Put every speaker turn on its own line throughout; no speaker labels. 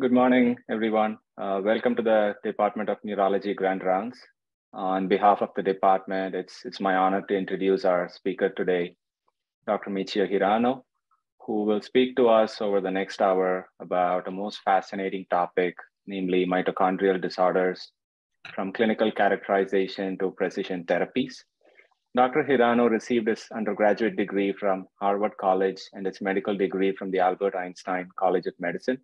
Good morning, everyone. Uh, welcome to the Department of Neurology Grand Rounds. On behalf of the department, it's, it's my honor to introduce our speaker today, Dr. Michio Hirano, who will speak to us over the next hour about a most fascinating topic, namely mitochondrial disorders, from clinical characterization to precision therapies. Dr. Hirano received his undergraduate degree from Harvard College and his medical degree from the Albert Einstein College of Medicine.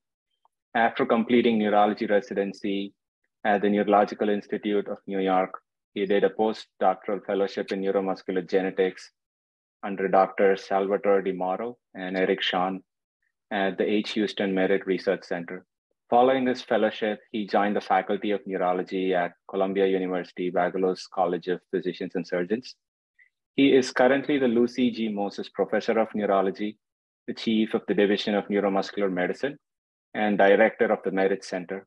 After completing neurology residency at the Neurological Institute of New York, he did a postdoctoral fellowship in neuromuscular genetics under Dr. Salvatore Di Mauro and Eric Schön at the H. Houston Merritt Research Center. Following this fellowship, he joined the Faculty of Neurology at Columbia University Vagelos College of Physicians and Surgeons. He is currently the Lucy G. Moses Professor of Neurology, the Chief of the Division of Neuromuscular Medicine, and Director of the Merritt Center.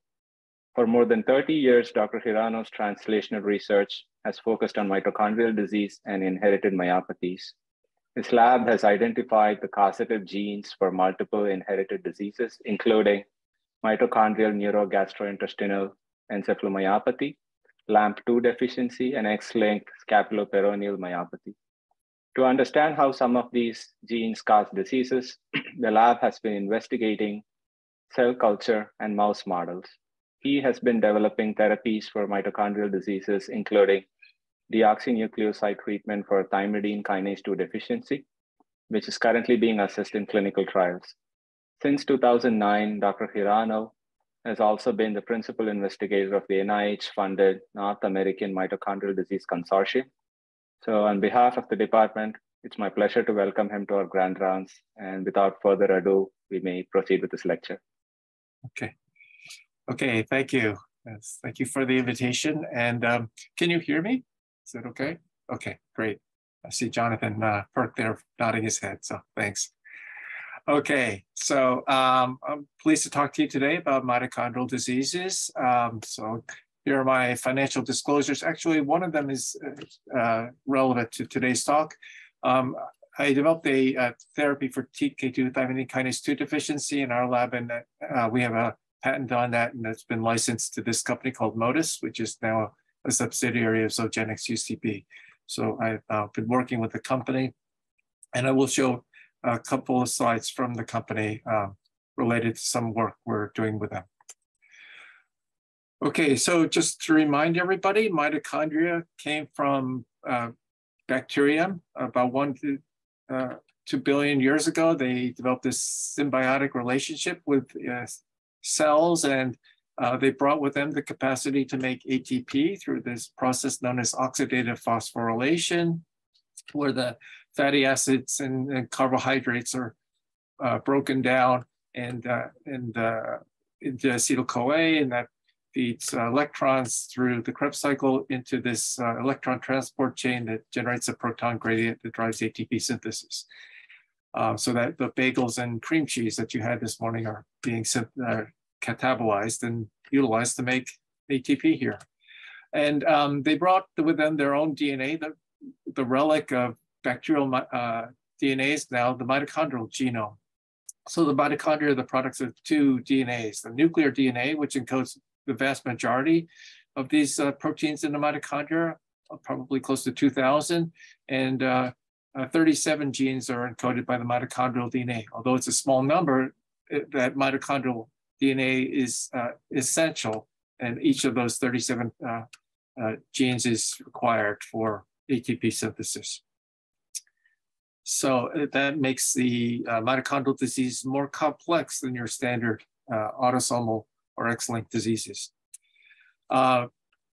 For more than 30 years, Dr. Hirano's translational research has focused on mitochondrial disease and inherited myopathies. His lab has identified the causative genes for multiple inherited diseases, including mitochondrial neurogastrointestinal encephalomyopathy, LAMP2 deficiency, and X-linked scapuloperoneal myopathy. To understand how some of these genes cause diseases, the lab has been investigating cell culture, and mouse models. He has been developing therapies for mitochondrial diseases, including deoxynucleoside treatment for thymidine kinase 2 deficiency, which is currently being assessed in clinical trials. Since 2009, Dr. Hirano has also been the principal investigator of the NIH-funded North American Mitochondrial Disease Consortium. So on behalf of the department, it's my pleasure to welcome him to our grand rounds. And without further ado, we may proceed with this lecture.
Okay. Okay, thank you. Yes, thank you for the invitation. And um, can you hear me? Is that okay? Okay, great. I see Jonathan uh, Perk there nodding his head, so thanks. Okay, so um, I'm pleased to talk to you today about mitochondrial diseases. Um, so here are my financial disclosures. Actually, one of them is uh, relevant to today's talk. Um, I developed a, a therapy for TK2 thymidine kinase 2 deficiency in our lab, and uh, we have a patent on that, and it's been licensed to this company called Modis, which is now a subsidiary of Zogenix UCB. So I've uh, been working with the company, and I will show a couple of slides from the company um, related to some work we're doing with them. Okay, so just to remind everybody, mitochondria came from uh, bacterium about one to uh, two billion years ago, they developed this symbiotic relationship with uh, cells and uh, they brought with them the capacity to make ATP through this process known as oxidative phosphorylation, where the fatty acids and, and carbohydrates are uh, broken down and, uh, and into acetyl-CoA, and that feeds uh, electrons through the Krebs cycle into this uh, electron transport chain that generates a proton gradient that drives ATP synthesis. Uh, so that the bagels and cream cheese that you had this morning are being uh, catabolized and utilized to make ATP here. And um, they brought with them their own DNA, the, the relic of bacterial uh, DNA is now the mitochondrial genome. So the mitochondria are the products of two DNAs, the nuclear DNA, which encodes the vast majority of these uh, proteins in the mitochondria, uh, probably close to 2,000, and uh, uh, 37 genes are encoded by the mitochondrial DNA. Although it's a small number, it, that mitochondrial DNA is uh, essential, and each of those 37 uh, genes is required for ATP synthesis. So that makes the mitochondrial disease more complex than your standard autosomal or X-linked diseases. Uh,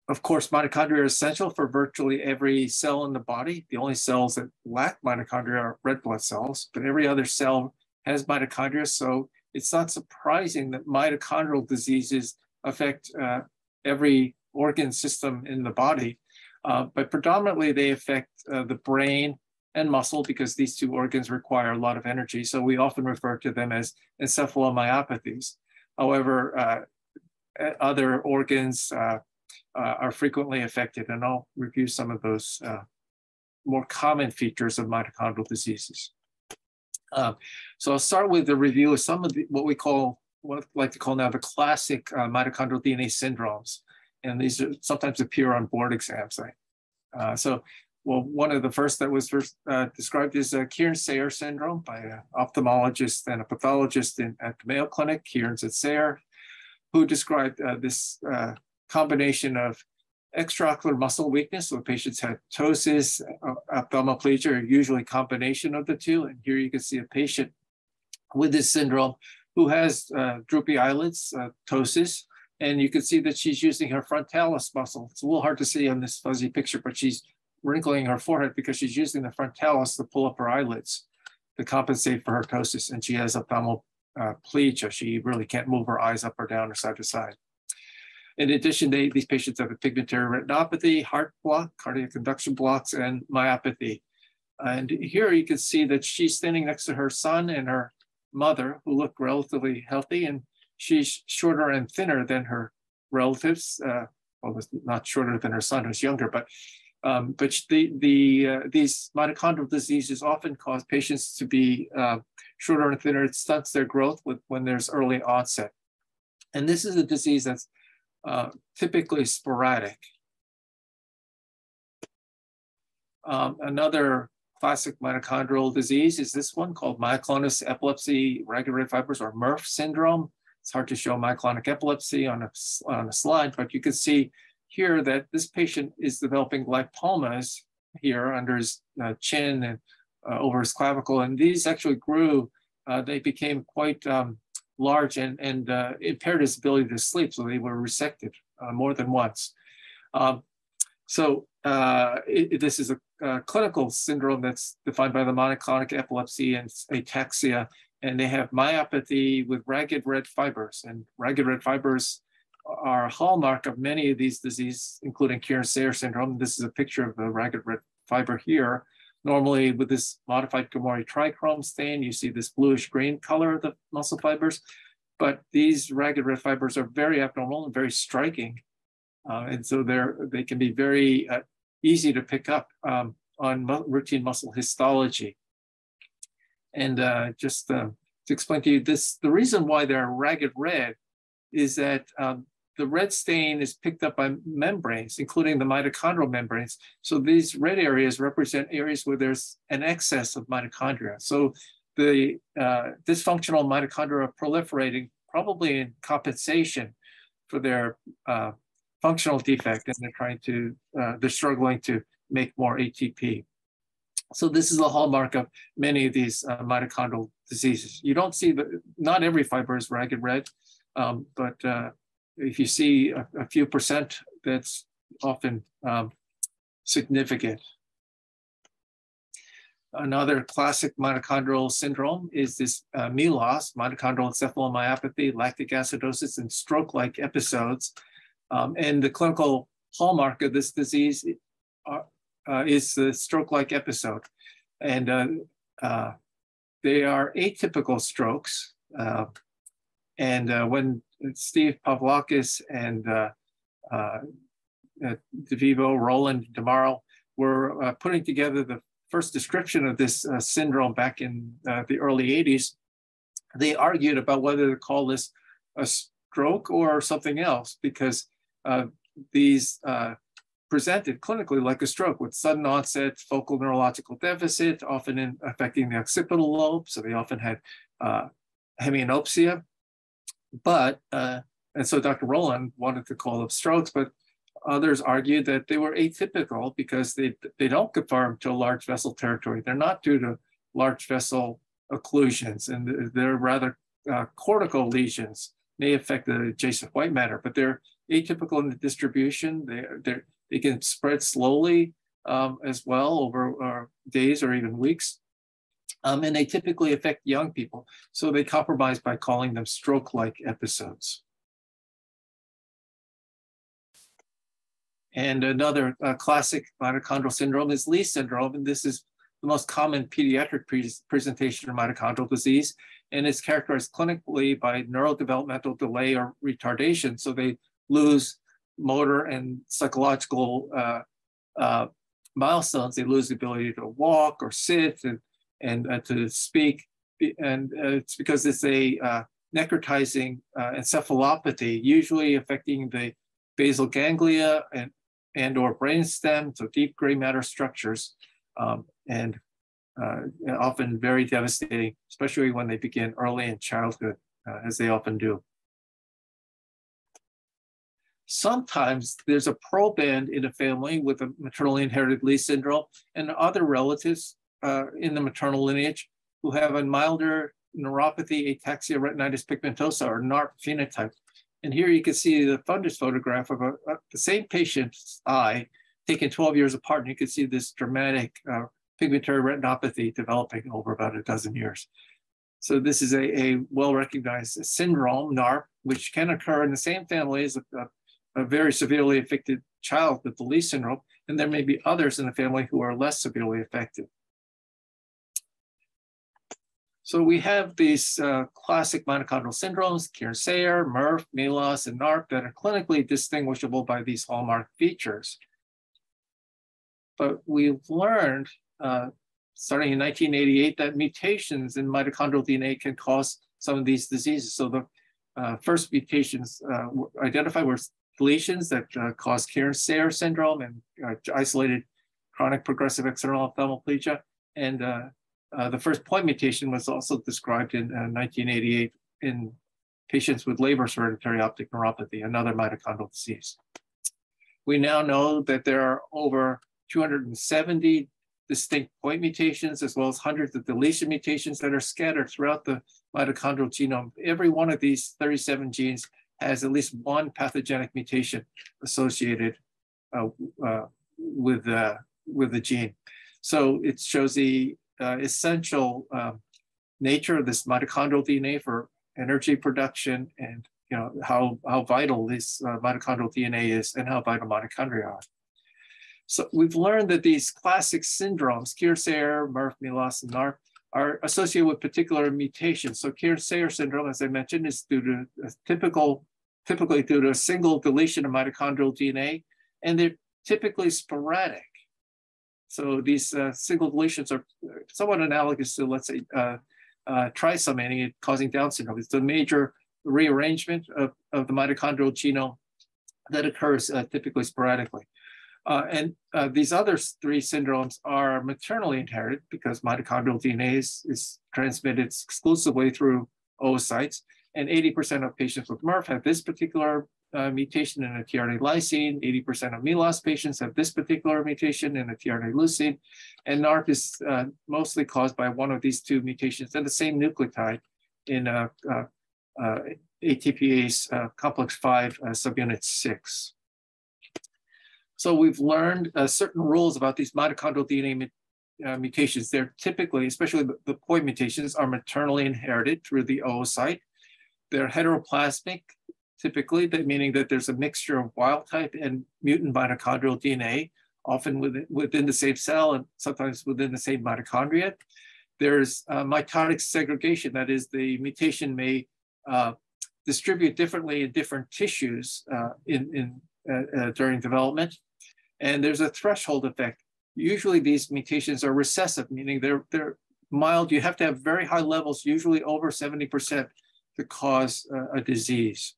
of course, mitochondria are essential for virtually every cell in the body. The only cells that lack mitochondria are red blood cells, but every other cell has mitochondria. So it's not surprising that mitochondrial diseases affect uh, every organ system in the body. Uh, but predominantly they affect uh, the brain and muscle because these two organs require a lot of energy. So we often refer to them as encephalomyopathies. However, uh, other organs uh, uh, are frequently affected, and I'll review some of those more common features of mitochondrial diseases. Um, so I'll start with a review of some of the, what we call what I like to call now the classic uh, mitochondrial DNA syndromes. And these are, sometimes appear on board exams. Uh, so, well, one of the first that was first uh, described is uh, Kearns-Sayre syndrome by an ophthalmologist and a pathologist in, at the Mayo Clinic, Kearns at Sayre, who described uh, this uh, combination of extraocular muscle weakness, so patients had ptosis, uh, ophthalmoplegia, usually combination of the two. And here you can see a patient with this syndrome who has uh, droopy eyelids, ptosis, and you can see that she's using her frontalis muscle. It's a little hard to see on this fuzzy picture, but she's wrinkling her forehead because she's using the frontalis to pull up her eyelids to compensate for her ptosis, and she has a ophthalmoplegia. She really can't move her eyes up or down or side to side. In addition, they, these patients have a pigmentary retinopathy, heart block, cardiac conduction blocks, and myopathy. And here you can see that she's standing next to her son and her mother, who look relatively healthy, and she's shorter and thinner than her relatives. Uh, well, not shorter than her son, who's younger, but um, but the, the, uh, these mitochondrial diseases often cause patients to be uh, shorter and thinner. It stunts their growth with, when there's early onset. And this is a disease that's uh, typically sporadic. Um, another classic mitochondrial disease is this one called myoclonus epilepsy red fibers or MERRF syndrome. It's hard to show myoclonic epilepsy on a, on a slide, but you can see here that this patient is developing lipomas here under his uh, chin and uh, over his clavicle. And these actually grew, uh, they became quite um, large and, and uh, impaired his ability to sleep. So they were resected uh, more than once. Um, so uh, it, this is a, a, clinical syndrome that's defined by the myoclonic epilepsy and ataxia. And they have myopathy with ragged red fibers. And ragged red fibers are a hallmark of many of these diseases, including Kearns-Sayre syndrome. This is a picture of the ragged red fiber here. Normally with this modified Gomori trichrome stain, you see this bluish green color of the muscle fibers, but these ragged red fibers are very abnormal and very striking. Uh, and so they're, they can be very uh, easy to pick up um, on mu routine muscle histology. And uh, just uh, to explain to you this, the reason why they're ragged red is that um, the red stain is picked up by membranes, including the mitochondrial membranes. So these red areas represent areas where there's an excess of mitochondria. So the uh, dysfunctional mitochondria are proliferating probably in compensation for their uh, functional defect and they're trying to, uh, they're struggling to make more ATP. So this is a hallmark of many of these uh, mitochondrial diseases. You don't see the, not every fiber is ragged red, um, but uh, if you see a, a, few percent, that's often um, significant. Another classic mitochondrial syndrome is this uh, MELAS, mitochondrial encephalomyopathy, lactic acidosis, and stroke-like episodes. Um, and the clinical hallmark of this disease are, uh, uh, is the stroke-like episode. And uh, uh, they are atypical strokes. Uh, and when Steve Pavlakis and uh, uh, DeVivo, Rowland, DiMauro were uh, putting together the first description of this uh, syndrome back in uh, the early 80s. They argued about whether to call this a stroke or something else because uh, these presented clinically like a stroke with sudden onset focal neurological deficit, often in affecting the occipital lobe. So they often had hemianopsia, but, uh, and so Dr. Rowland wanted to call them strokes, but others argued that they were atypical because they, they don't conform to large vessel territory. They're not due to large vessel occlusions, and they're rather uh, cortical lesions may affect the adjacent white matter, but they're atypical in the distribution. They, they they can spread slowly um, as well over uh, days or even weeks. Um, and they typically affect young people. So they compromise by calling them stroke-like episodes. And another uh, classic mitochondrial syndrome is Leigh syndrome. And this is the most common pediatric pre presentation of mitochondrial disease. And it's characterized clinically by neurodevelopmental delay or retardation. So they lose motor and psychological uh, uh, milestones. They lose the ability to walk or sit and and uh, to speak. And uh, it's because it's a uh, necrotizing uh, encephalopathy, usually affecting the basal ganglia and, and or brainstem, so deep gray matter structures, um, and uh, often very devastating, especially when they begin early in childhood, uh, as they often do. Sometimes there's a proband in a family with a maternally inherited Leigh syndrome and other relatives uh, in the maternal lineage who have a milder neuropathy, ataxia retinitis pigmentosa, or NARP phenotype. And here you can see the fundus photograph of a, a, the same patient's eye taken 12 years apart, and you can see this dramatic uh, pigmentary retinopathy developing over about a dozen years. So this is a, a well-recognized syndrome, NARP, which can occur in the same family as a, a, very severely affected child with the Leigh syndrome, and there may be others in the family who are less severely affected. So we have these uh, classic mitochondrial syndromes, Kearns-Sayre, MERRF, MELAS, and NARP that are clinically distinguishable by these hallmark features. But we've learned, uh, starting in 1988, that mutations in mitochondrial DNA can cause some of these diseases. So the uh, first mutations uh, identified were deletions that uh, cause Kearns-Sayre syndrome and uh, isolated chronic progressive external ophthalmoplegia. And uh, the first point mutation was also described in uh, 1988 in patients with Leber's hereditary optic neuropathy, another mitochondrial disease. We now know that there are over 270 distinct point mutations, as well as hundreds of deletion mutations that are scattered throughout the mitochondrial genome. Every one of these 37 genes has at least one pathogenic mutation associated uh, uh, with, uh, with the gene. So it shows the uh, essential um, nature of this mitochondrial DNA for energy production and you know how, how vital this uh, mitochondrial DNA is and how vital mitochondria are. So we've learned that these classic syndromes, Kearns-Sayre, MERRF, MELAS, and NARP, are associated with particular mutations. So Kearns-Sayre syndrome, as I mentioned, is due to typical, typically due to a single deletion of mitochondrial DNA, and they're typically sporadic. So these uh, single deletions are somewhat analogous to, let's say, uh, uh, trisomy causing Down syndrome. It's a major rearrangement of, of the mitochondrial genome that occurs uh, typically sporadically. Uh, and uh, these other three syndromes are maternally inherited because mitochondrial DNA is, is transmitted exclusively through oocytes. And 80% of patients with MERRF have this particular uh, mutation in a tRNA lysine. 80% of MELAS patients have this particular mutation in a tRNA leucine. And NARP is uh, mostly caused by one of these two mutations and the same nucleotide in uh, uh, uh ATPase uh, complex 5 subunit 6. So we've learned certain rules about these mitochondrial DNA mutations. They're typically, especially the, the point mutations, are maternally inherited through the oocyte. They're heteroplasmic, typically, meaning that there's a mixture of wild type and mutant mitochondrial DNA, often within, within the same cell and sometimes within the same mitochondria. There's uh, mitotic segregation, that is, the mutation may uh, distribute differently in different tissues uh, in, in uh, uh, during development. And there's a threshold effect. Usually these mutations are recessive, meaning they're, they're mild. You have to have very high levels, usually over 70% to cause a disease.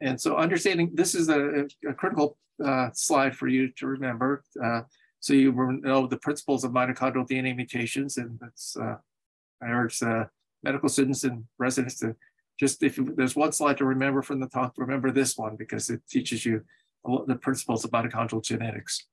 And so understanding this is a, a critical uh, slide for you to remember. Uh, so you know the principles of mitochondrial DNA mutations. And that's, uh, I urge uh, medical students and residents to just, if there's one slide to remember from the talk, remember this one because it teaches you the principles of mitochondrial genetics.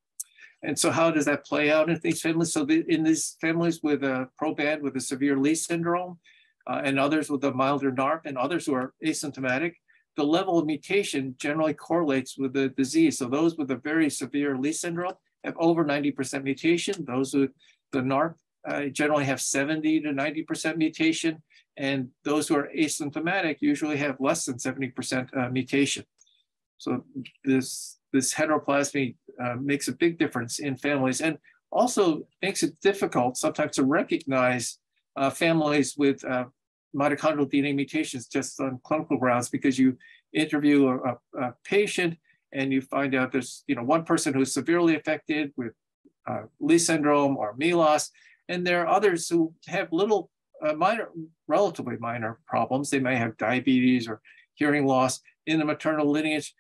And so how does that play out in these families? So the, in these families with a proband with a severe Leigh syndrome uh, and others with a milder NARP and others who are asymptomatic, the level of mutation generally correlates with the disease. So those with a very severe Leigh syndrome have over 90% mutation. Those with the NARP uh, generally have 70 to 90% mutation. And those who are asymptomatic usually have less than 70% uh, mutation. So this, this heteroplasmy uh, makes a big difference in families and also makes it difficult sometimes to recognize uh, families with uh, mitochondrial DNA mutations just on clinical grounds because you interview a, a, patient and you find out there's you know one person who's severely affected with uh, Leigh syndrome or MELAS, and there are others who have little uh, minor, relatively minor problems. They may have diabetes or hearing loss in the maternal lineage.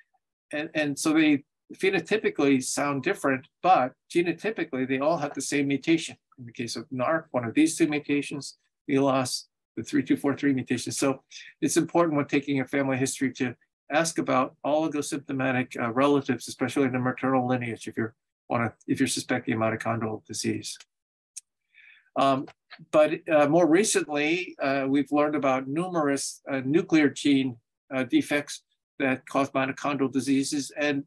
And, and so they phenotypically sound different, but genotypically they all have the same mutation. In the case of NARP, one of these two mutations, MELAS, the 3243 mutation. So it's important when taking a family history to ask about oligosymptomatic uh, relatives, especially in the maternal lineage, if you're want to if you're suspecting mitochondrial disease. Um, but uh, more recently, uh, we've learned about numerous uh, nuclear gene uh, defects that cause mitochondrial diseases. And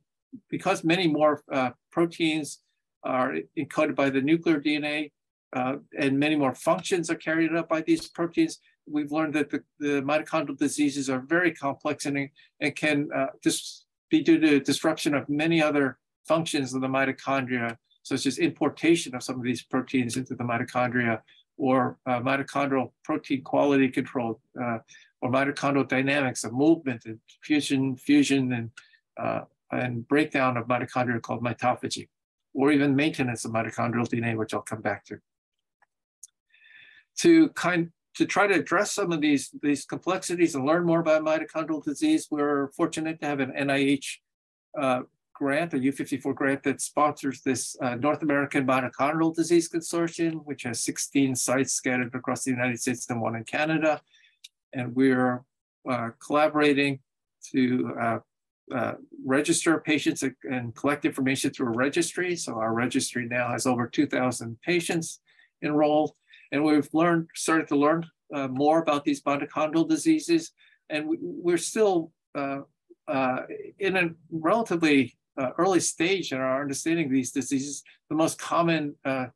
because many more uh, proteins are encoded by the nuclear DNA uh, and many more functions are carried out by these proteins, we've learned that the, the mitochondrial diseases are very complex and, and can just be due to disruption of many other functions of the mitochondria, such as importation of some of these proteins into the mitochondria or uh, mitochondrial protein quality control uh, or mitochondrial dynamics of movement and fusion, fusion and, uh, and breakdown of mitochondria called mitophagy, or even maintenance of mitochondrial DNA, which I'll come back to. To kind to try to address some of these, these complexities and learn more about mitochondrial disease, we're fortunate to have an NIH uh, grant, a U54 grant that sponsors this uh, North American Mitochondrial Disease Consortium, which has 16 sites scattered across the United States and one in Canada. And we're uh, collaborating to uh, uh register patients and collect information through a registry. So our registry now has over 2,000 patients enrolled. And we've learned, started to learn uh, more about these mitochondrial diseases. And we, are still uh, in a relatively uh, early stage in our understanding of these diseases, the most common uh,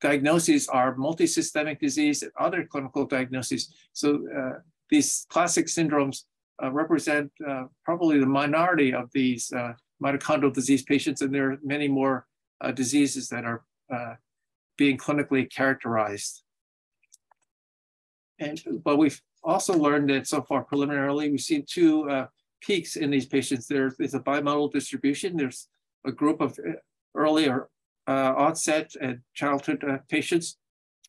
diagnoses are multisystemic disease and other clinical diagnoses. So uh, these classic syndromes uh, represent uh, probably the minority of these uh, mitochondrial disease patients, and there are many more diseases that are being clinically characterized. And but we've also learned that so far preliminarily, we've seen two peaks in these patients. There's, there's a bimodal distribution. There's a group of uh, earlier uh, onset and childhood uh, patients,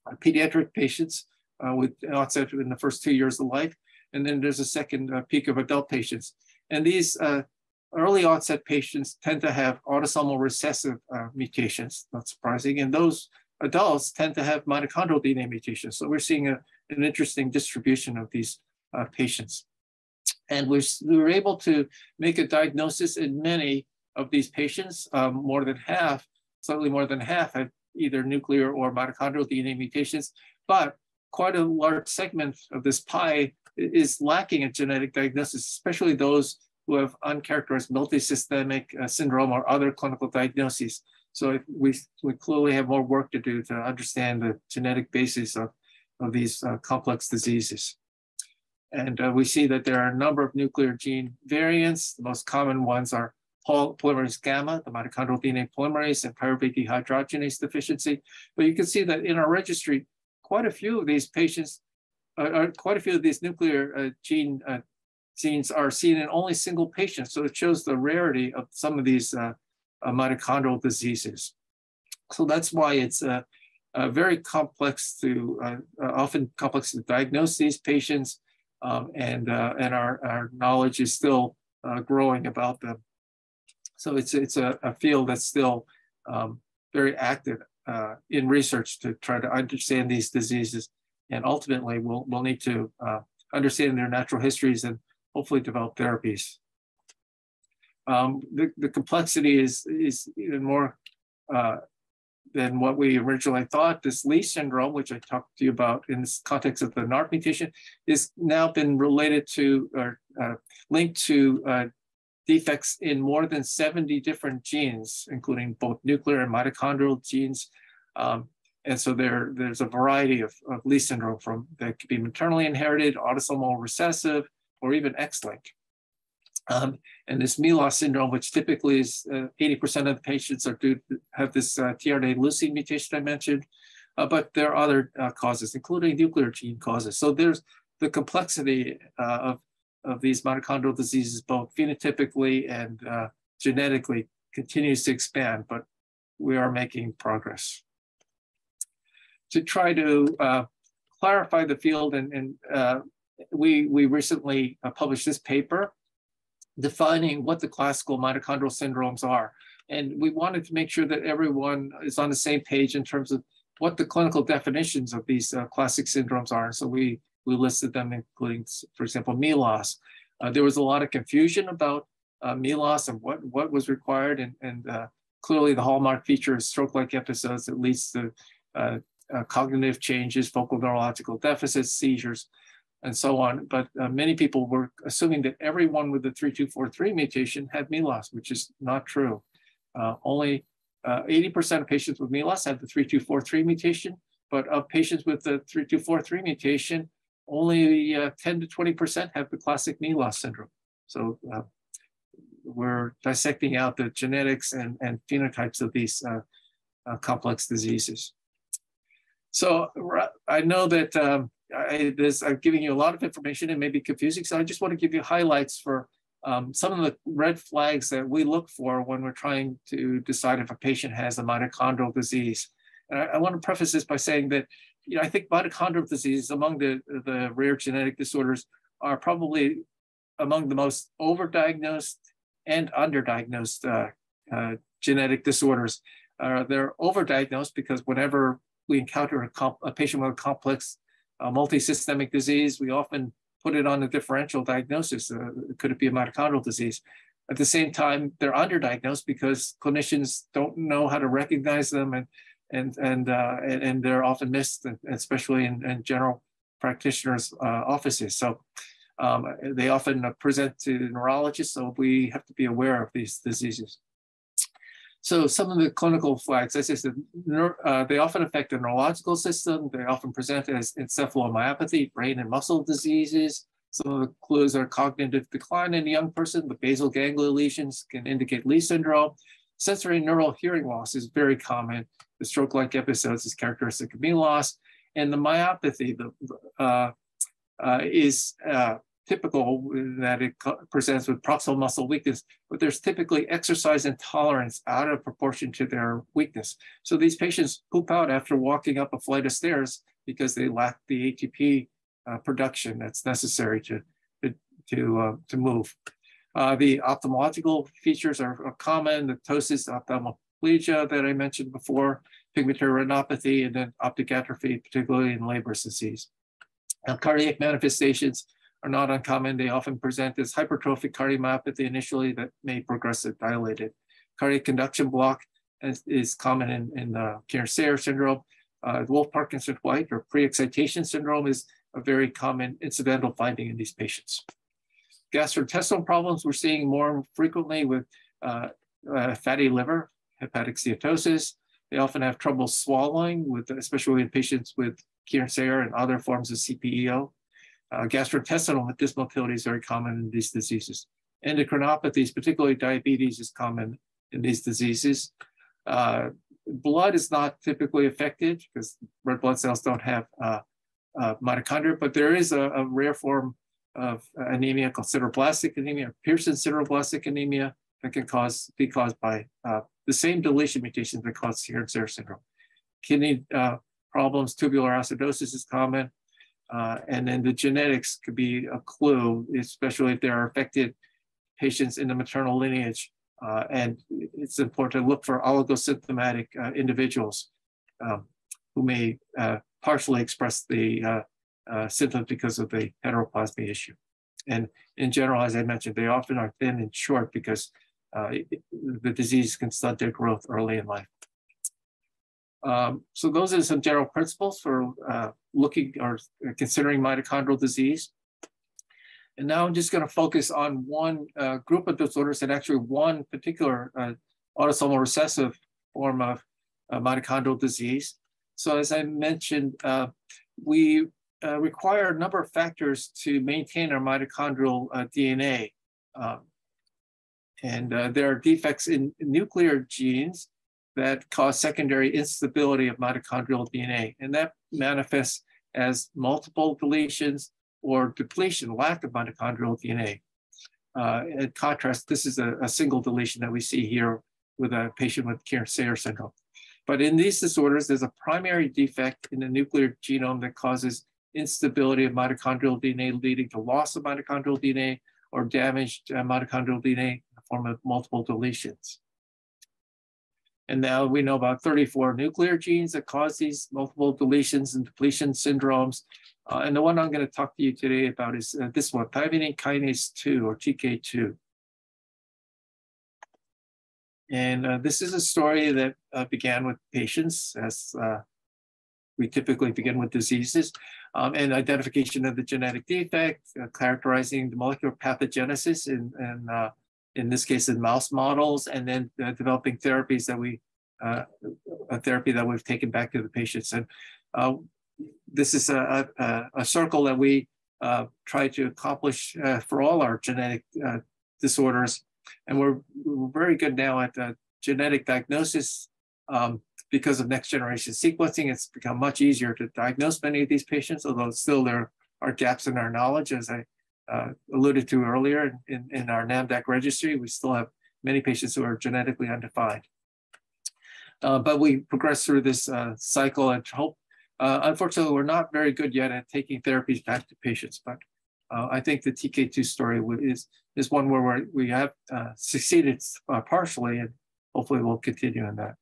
uh, pediatric patients uh, with onset in the first two years of life. And then there's a second uh, peak of adult patients. And these early onset patients tend to have autosomal recessive mutations, not surprising. And those adults tend to have mitochondrial DNA mutations. So we're seeing a, an interesting distribution of these patients. And we were able to make a diagnosis in many of these patients. Um, more than half, slightly more than half had either nuclear or mitochondrial DNA mutations, but quite a large segment of this pie is lacking a genetic diagnosis, especially those who have uncharacterized multisystemic uh, syndrome or other clinical diagnoses. So we, we clearly have more work to do to understand the genetic basis of, of these uh, complex diseases. And uh, we see that there are a number of nuclear gene variants. The most common ones are polymerase gamma, the mitochondrial DNA polymerase, and pyruvate dehydrogenase deficiency. But you can see that in our registry, quite a few of these patients, uh, uh quite a few of these nuclear uh, gene uh, genes are seen in only single patients. So it shows the rarity of some of these mitochondrial diseases. So that's why it's very complex to, often complex to diagnose these patients um, and uh, and our, our knowledge is still uh, growing about them. So it's it's a, a field that's still um, very active uh, in research to try to understand these diseases, and ultimately we'll we'll need to uh, understand their natural histories and hopefully develop therapies. Um, the, the complexity is is even more uh, than what we originally thought. This Leigh syndrome, which I talked to you about in this context of the NARP mutation, is now been related to or uh, linked to uh, defects in more than 70 different genes, including both nuclear and mitochondrial genes. Um, and so there, there's a variety of, of Leigh syndrome from that could be maternally inherited, autosomal recessive, or even X-linked. Um, and this MELAS syndrome, which typically is 80% uh, of the patients are due to have this uh, tRNA leucine mutation I mentioned, uh, but there are other uh, causes, including nuclear gene causes. So there's the complexity uh, of, of these mitochondrial diseases, both phenotypically and genetically, continues to expand, but we are making progress. To try to clarify the field, and, and we, we recently published this paper defining what the classical mitochondrial syndromes are. And we wanted to make sure that everyone is on the same page in terms of what the clinical definitions of these uh, classic syndromes are. So we, we listed them, including, for example, MELAS. Uh, there was a lot of confusion about uh, MELAS and what, what was required. And, and uh, clearly the hallmark feature is stroke-like episodes that leads to uh, uh, cognitive changes, focal neurological deficits, seizures, and so on. But uh, many people were assuming that everyone with the 3243 mutation had MELAS, which is not true. Uh, only 80% uh, of patients with MELAS have the 3243 mutation, but of patients with the 3243 mutation, only uh, 10 to 20% have the classic MELAS syndrome. So uh, we're dissecting out the genetics and, and phenotypes of these complex diseases. So I know that um, I, this, I'm giving you a lot of information and maybe confusing. So I just want to give you highlights for um, some of the red flags that we look for when we're trying to decide if a patient has a mitochondrial disease. And I, I want to preface this by saying that you know, I think mitochondrial disease among the, the rare genetic disorders are probably among the most overdiagnosed and underdiagnosed uh, uh, genetic disorders. Uh, they're overdiagnosed because whenever we encounter a, a patient with a complex uh, multisystemic disease, we often put it on a differential diagnosis. Uh, could it be a mitochondrial disease? At the same time, they're underdiagnosed because clinicians don't know how to recognize them and and and uh, and, and, they're often missed, especially in, in general practitioners' uh, offices. So um, they often present to neurologists, so we have to be aware of these diseases. So some of the clinical flags, as I said, they often affect the neurological system. They often present as encephalomyopathy, brain and muscle diseases. Some of the clues are cognitive decline in a young person. The basal ganglia lesions can indicate Leigh syndrome. Sensory neural hearing loss is very common. The stroke-like episodes is characteristic of MELAS. And the myopathy the, uh, uh, is uh, typical that it presents with proximal muscle weakness, but there's typically exercise intolerance out of proportion to their weakness. So these patients poop out after walking up a flight of stairs because they lack the ATP uh, production that's necessary to, to, to, uh, to move. Uh, the ophthalmological features are, are common, the ptosis ophthalmoplegia that I mentioned before, pigmentary retinopathy, and then optic atrophy, particularly in Leber's disease. Now, cardiac manifestations are not uncommon. They often present as hypertrophic cardiomyopathy initially that may progress to dilated. Cardiac conduction block is, is common in, in uh, Kearns-Sayre syndrome. Uh, Wolff-Parkinson-White or pre-excitation syndrome is a very common incidental finding in these patients. Gastrointestinal problems we're seeing more frequently with uh, uh, fatty liver, hepatic steatosis. They often have trouble swallowing, with, especially in patients with Kearns-Sayre and other forms of CPEO. Uh, gastrointestinal dysmotility is very common in these diseases. Endocrinopathies, particularly diabetes, is common in these diseases. Uh, blood is not typically affected because red blood cells don't have uh, uh, mitochondria, but there is a, a, rare form of anemia called sideroblastic anemia, Pearson sideroblastic anemia that can cause be caused by uh, the same deletion mutations that cause Kearns-Sayre syndrome. Kidney uh, problems, tubular acidosis is common. Uh, and then the genetics could be a clue, especially if there are affected patients in the maternal lineage. Uh, and it's important to look for oligosymptomatic uh, individuals um, who may uh, partially express the uh, uh, symptoms because of the heteroplasmy issue. And in general, as I mentioned, they often are thin and short because the disease can stunt their growth early in life. Um, so those are some general principles for uh, looking or considering mitochondrial disease. And now I'm just going to focus on one uh, group of disorders and actually one particular uh, autosomal recessive form of uh, mitochondrial disease. So as I mentioned, uh, we uh, require a number of factors to maintain our mitochondrial DNA. Um, and there are defects in nuclear genes that cause secondary instability of mitochondrial DNA. And that manifests as multiple deletions or depletion, lack of mitochondrial DNA. Uh, in contrast, this is a, a, single deletion that we see here with a patient with Kearns-Sayre syndrome. But in these disorders, there's a primary defect in the nuclear genome that causes instability of mitochondrial DNA leading to loss of mitochondrial DNA or damaged uh, mitochondrial DNA in the form of multiple deletions. And now we know about 34 nuclear genes that cause these multiple deletions and depletion syndromes. Uh, and the one I'm going to talk to you today about is uh, this one, thymidine kinase 2 or TK2. And uh, this is a story that uh, began with patients as uh, we typically begin with diseases um, and identification of the genetic defect, uh, characterizing the molecular pathogenesis in, uh, in this case in mouse models, and then uh, developing therapies that we, a therapy that we've taken back to the patients. And this is a, a, a, circle that we try to accomplish for all our genetic disorders and we're, we're very good now at uh, genetic diagnosis um, because of next generation sequencing. It's become much easier to diagnose many of these patients, although still there are gaps in our knowledge, as I uh, alluded to earlier in, in our NAMDAC registry. We still have many patients who are genetically undefined. Uh, but we progress through this uh, cycle and hope. Uh, unfortunately, we're not very good yet at taking therapies back to patients, but uh, I think the TK2 story is, is one where we have uh, succeeded partially and hopefully we'll continue in that.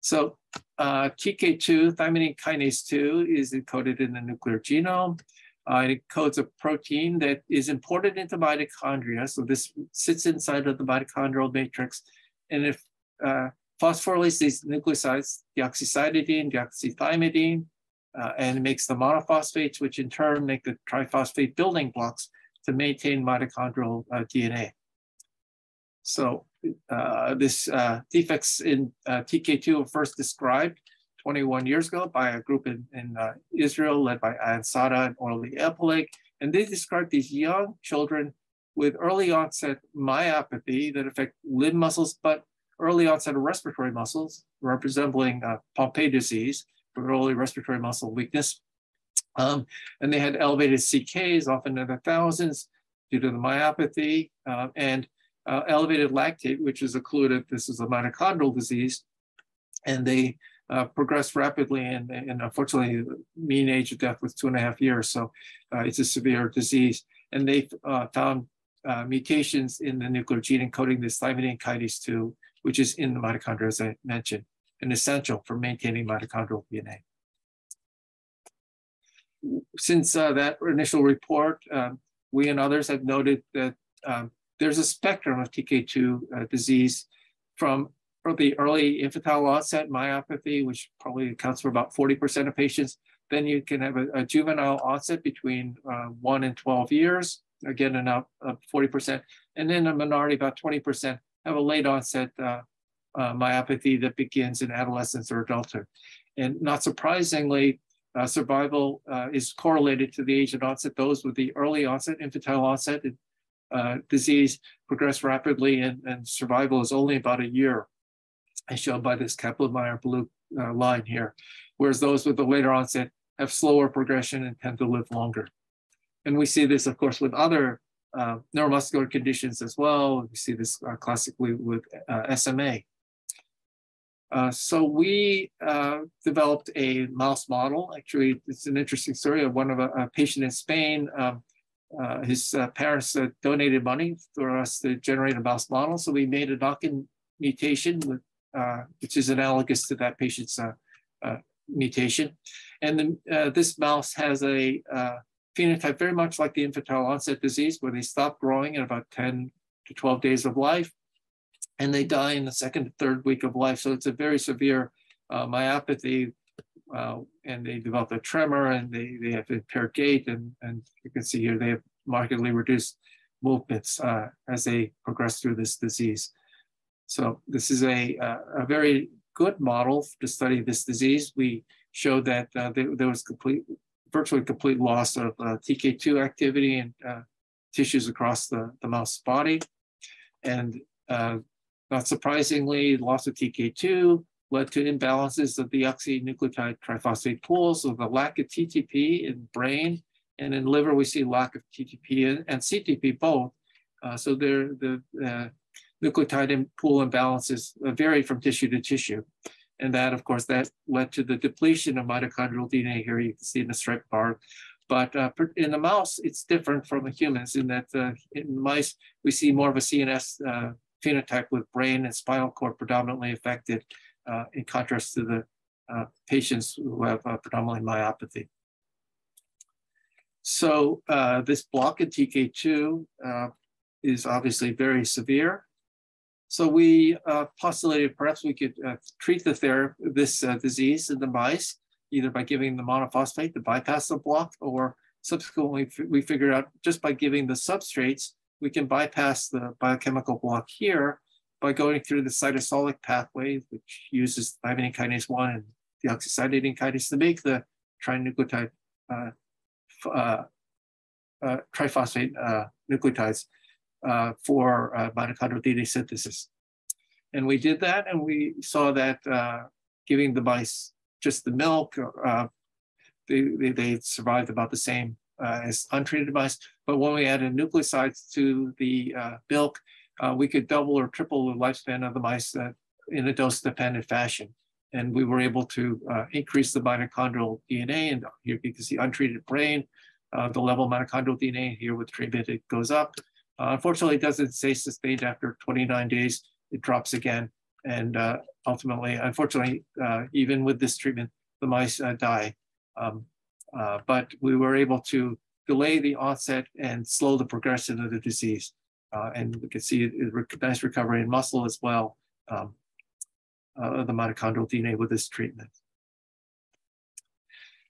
So uh, TK2, thymidine kinase 2, is encoded in the nuclear genome. Uh, it encodes a protein that is imported into mitochondria. So this sits inside of the mitochondrial matrix. And if uh, phosphorylates these nucleosides, deoxycytidine, deoxythymidine, uh, and makes the monophosphates, which in turn make the triphosphate building blocks to maintain mitochondrial uh, DNA. So uh, this uh, defects in uh, TK2 were first described 21 years ago by a group in, in uh, Israel led by Ayan Saada and Orly Elpeleg. And they described these young children with early onset myopathy that affect limb muscles, but early onset of respiratory muscles, resembling Pompe disease, but early respiratory muscle weakness. Um, and they had elevated CKs, often in the thousands, due to the myopathy, uh, and uh, elevated lactate, which is occluded. This is a mitochondrial disease. And they uh, progressed rapidly, and, and, unfortunately, the mean age of death was two and a half years. So uh, it's a severe disease. And they uh, found uh, mutations in the nuclear gene encoding this thymidine kinase 2, which is in the mitochondria, as I mentioned and essential for maintaining mitochondrial DNA. Since uh, that initial report, um, we and others have noted that um, there's a spectrum of TK2 uh, disease from the early infantile onset myopathy, which probably accounts for about 40% of patients. Then you can have a, a juvenile onset between uh, 1 and 12 years, again, about 40%. And then a minority, about 20%, have a late onset uh, uh, myopathy that begins in adolescence or adulthood. And not surprisingly, uh, survival uh, is correlated to the age of onset. Those with the early onset, infantile onset uh, disease progress rapidly and, and, survival is only about a year, as shown by this Kaplan-Meier blue uh, line here. Whereas those with the later onset have slower progression and tend to live longer. And we see this, of course, with other uh, neuromuscular conditions as well. We see this classically with SMA. Uh, so we uh, developed a mouse model. Actually, it's an interesting story of one of a, a patient in Spain. Um, uh, his uh, parents uh, donated money for us to generate a mouse model. So we made a knock-in mutation, with, which is analogous to that patient's mutation. And then, this mouse has a phenotype very much like the infantile onset disease, where they stop growing at about 10 to 12 days of life and they die in the second third week of life. So it's a very severe uh, myopathy, uh, and they develop a tremor, and they, they have impaired gait, and, and you can see here they have markedly reduced movements uh, as they progress through this disease. So this is a, a very good model to study this disease. We showed that uh, there, there, was complete, virtually complete loss of uh, TK2 activity in uh, tissues across the, the mouse body. And uh, not surprisingly, loss of TK2 led to imbalances of the oxynucleotide triphosphate pools, so the lack of TTP in brain and in liver, we see lack of TTP and, and CTP both. Uh, so there the nucleotide pool imbalances uh, vary from tissue to tissue. And that, of course, that led to the depletion of mitochondrial DNA here. You can see in the striped bar. But uh, in the mouse, it's different from the humans in that uh, in mice, we see more of a CNS uh, phenotype with brain and spinal cord predominantly affected uh, in contrast to the uh, patients who have predominantly myopathy. So this block in TK2 is obviously very severe. So we uh, postulated perhaps we could uh, treat the this uh, disease in the mice, either by giving the monophosphate to bypass the block, or subsequently we figured out just by giving the substrates, we can bypass the biochemical block here by going through the cytosolic pathway, which uses thymidine kinase 1 and deoxycytidine kinase to make the trinucleotide uh, uh, uh, triphosphate nucleotides uh, for uh, mitochondrial DNA synthesis. And we did that, and we saw that uh, giving the mice just the milk, uh, they, they, they, survived about the same uh, as untreated mice. But when we added nucleosides to the uh, milk, we could double or triple the lifespan of the mice in a dose-dependent fashion. And we were able to increase the mitochondrial DNA, and here you can see untreated brain, the level of mitochondrial DNA here with treatment, it goes up. Uh, unfortunately, it doesn't stay sustained after 29 days. It drops again. And uh, ultimately, unfortunately, uh, even with this treatment, the mice uh, die. Um, uh, but we were able to delay the onset and slow the progression of the disease. Uh, and we can see a nice recovery in muscle as well, um, the mitochondrial DNA with this treatment.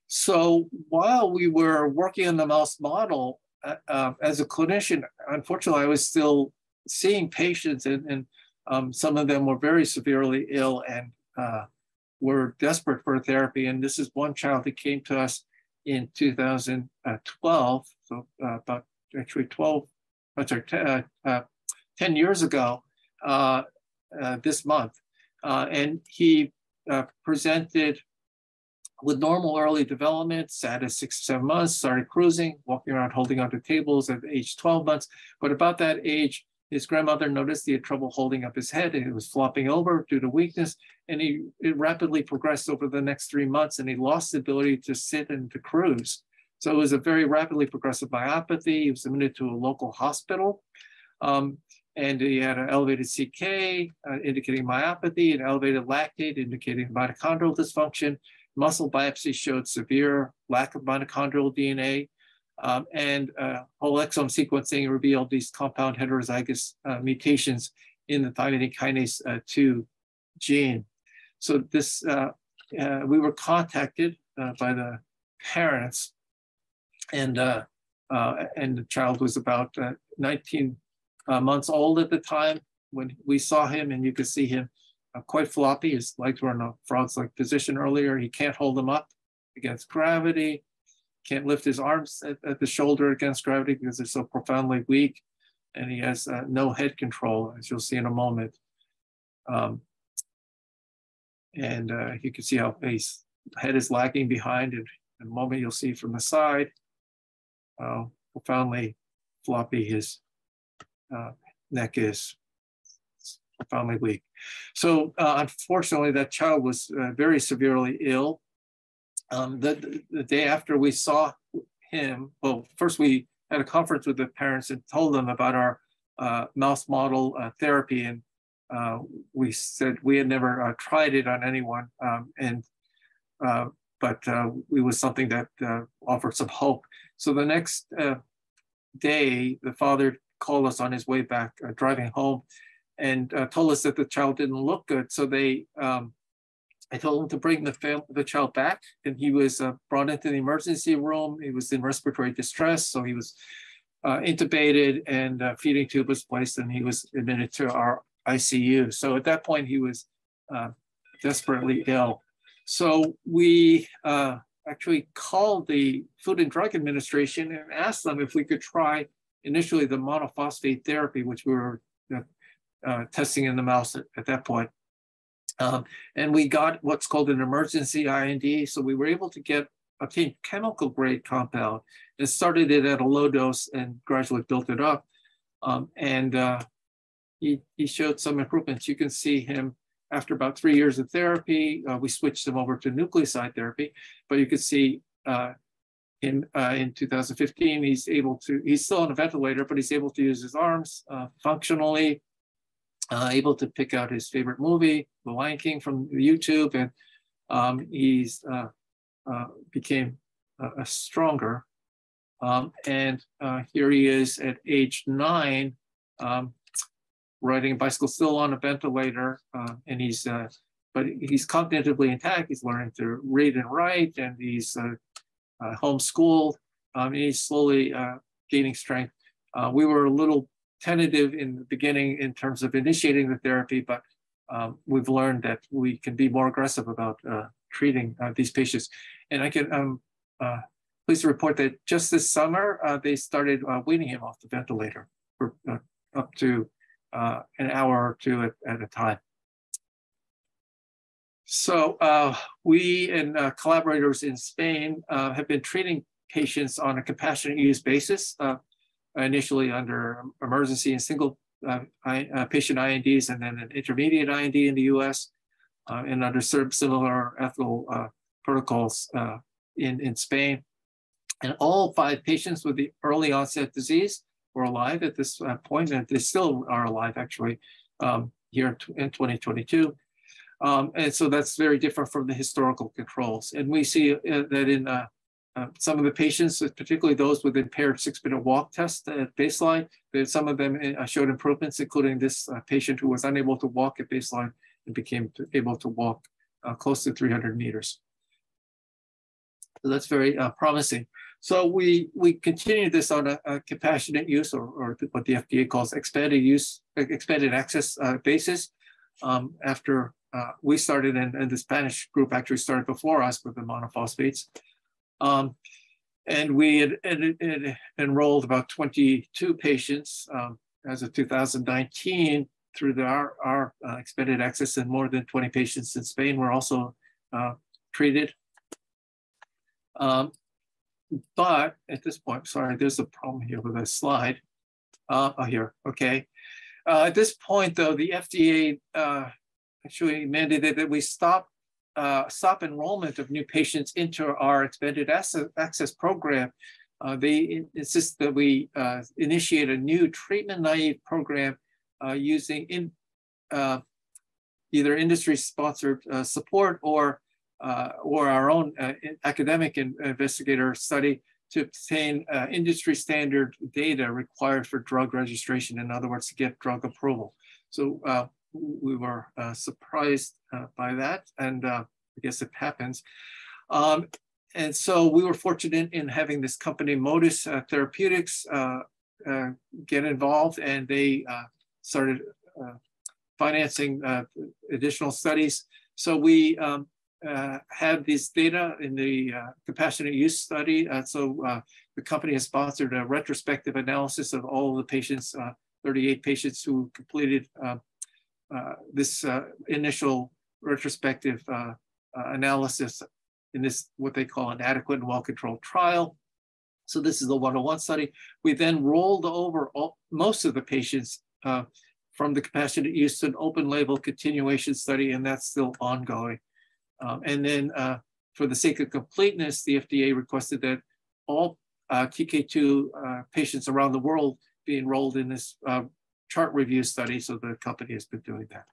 So while we were working on the mouse model, uh, uh, as a clinician, unfortunately, I was still seeing patients, and, and um, some of them were very severely ill and uh, were desperate for therapy. And this is one child that came to us in 2012, so uh, about actually 12, I'm sorry, uh, uh, 10 years ago this month. and he presented with normal early development, sat at six, seven months, started cruising, walking around holding onto tables at age 12 months. But about that age, his grandmother noticed he had trouble holding up his head and he was flopping over due to weakness. And he it rapidly progressed over the next three months and he lost the ability to sit and to cruise. So it was a very rapidly progressive myopathy. He was admitted to a local hospital. Um, and he had an elevated CK uh, indicating myopathy, an elevated lactate indicating mitochondrial dysfunction, muscle biopsy showed severe lack of mitochondrial DNA, um, and uh, whole exome sequencing revealed these compound heterozygous uh, mutations in the thymidine kinase uh, 2 gene. So this, uh, uh, we were contacted uh, by the parents, and and the child was about 19 months old at the time when we saw him, and you could see him quite floppy. His legs were in a frog's-like position earlier. He can't hold them up against gravity. Can't lift his arms at, at the shoulder against gravity because they're so profoundly weak. And he has uh, no head control, as you'll see in a moment. Um, and uh, you can see how his head is lagging behind. And in a moment, you'll see from the side how profoundly floppy his uh, neck is profoundly weak. So uh, unfortunately, that child was uh, very severely ill. Um, the, the day after we saw him, well, first we had a conference with the parents and told them about our uh, mouse model uh, therapy. And uh, we said we had never uh, tried it on anyone. Um, and but it was something that offered some hope. So the next day, the father called us on his way back, driving home, and uh, told us that the child didn't look good. So they, um, I told them to bring the, the child back, and he was uh, brought into the emergency room. He was in respiratory distress, so he was uh, intubated and uh, feeding tube was placed, and he was admitted to our ICU. So at that point, he was uh, desperately ill. So we uh, actually called the Food and Drug Administration and asked them if we could try initially the monophosphate therapy, which we were uh, testing in the mouse at, at that point. Um, and we got what's called an emergency IND. So we were able to get obtain chemical grade compound and started it at a low dose and gradually built it up. Um, and uh, he, he showed some improvements. You can see him after about three years of therapy, uh, we switched him over to nucleoside therapy. But you can see uh, in uh, in 2015, he's able to. He's still on a ventilator, but he's able to use his arms uh, functionally. Uh, able to pick out his favorite movie, The Lion King, from YouTube, and um, he's uh, became stronger. Um, and here he is at age nine. Um, riding a bicycle, still on a ventilator, uh, and he's uh, but he's cognitively intact. He's learning to read and write, and he's uh, uh homeschooled. Um, and he's slowly uh, gaining strength. Uh, we were a little tentative in the beginning in terms of initiating the therapy, but um, we've learned that we can be more aggressive about treating these patients. And I can um, please report that just this summer they started weaning him off the ventilator for up to uh, an hour or two at, at a time. So uh, we and uh, collaborators in Spain uh, have been treating patients on a compassionate use basis, uh, initially under emergency and single uh, patient INDs and then an intermediate IND in the US and under similar ethical protocols in, in Spain. And all five patients with the early onset disease were alive at this uh, point, and they still are alive actually um, here in 2022. Um, and so that's very different from the historical controls. And we see uh, that in uh, uh, some of the patients, particularly those with impaired six-minute walk test at baseline, some of them uh, showed improvements, including this uh, patient who was unable to walk at baseline and became able to walk close to 300 meters. So that's very promising. So we we continue this on a, a compassionate use, or, or, what the FDA calls expanded use, expanded access uh, basis. Um, after uh, we started, and, and, the Spanish group actually started before us with the monophosphates. Um, and we had, had, had, enrolled about 22 patients um, as of 2019 through the, our, our uh, expanded access, and more than 20 patients in Spain were also uh, treated. Um, but at this point, sorry, there's a problem here with this slide. Uh, oh, here, okay. Uh, at this point, though, the FDA uh, actually mandated that we stop uh, stop enrollment of new patients into our expanded access program. Uh, they insist that we uh, initiate a new treatment naive program using in, either industry-sponsored support or uh, or our own uh, academic investigator study to obtain uh, industry standard data required for drug registration, in other words, to get drug approval. So uh, we were uh, surprised uh, by that, and I guess it happens. Um, and so we were fortunate in having this company, Modis Therapeutics, get involved, and they started financing additional studies. So we um, uh, have this data in the uh, compassionate use study. Uh, so uh, the company has sponsored a retrospective analysis of all the patients, uh, 38 patients who completed uh, this initial retrospective analysis in this, what they call an adequate and well-controlled trial. So this is the 101 study. We then rolled over all, most of the patients from the compassionate use to an open label continuation study, and that's still ongoing. Um, and then uh, for the sake of completeness, the FDA requested that all uh, TK2 uh, patients around the world be enrolled in this uh, chart review study. So the company has been doing that.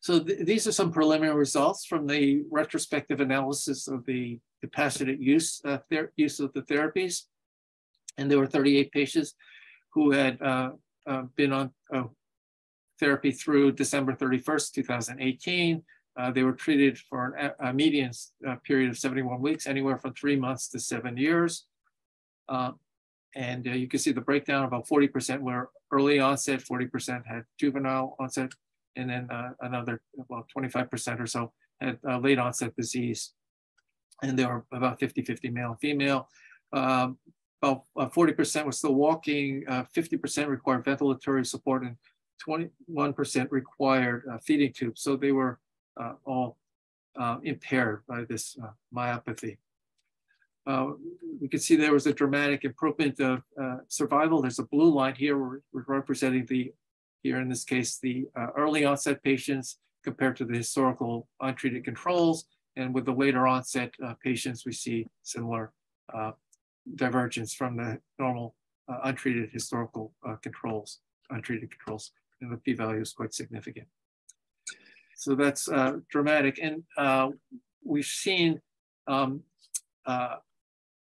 So th these are some preliminary results from the retrospective analysis of the compassionate use, uh, use of the therapies. And there were 38 patients who had uh, been on therapy through December 31st, 2018. Uh, they were treated for an, a median uh, period of 71 weeks, anywhere from three months to seven years. Uh, and uh, you can see the breakdown, about 40% were early onset, 40% had juvenile onset, and then uh, another about 25% or so had uh, late onset disease. And there were about 50-50 male and female. Um, about 40% were still walking, 50% required ventilatory support, and 21% required feeding tubes. So they were uh, all uh, impaired by this uh, myopathy. We can see there was a dramatic improvement of survival. There's a blue line here. We're, representing the, here in this case, the early onset patients compared to the historical untreated controls. And with the later onset uh, patients, we see similar uh, divergence from the normal uh, untreated historical uh, controls, untreated controls, and the p-value is quite significant. So that's uh, dramatic. And uh, we've seen um,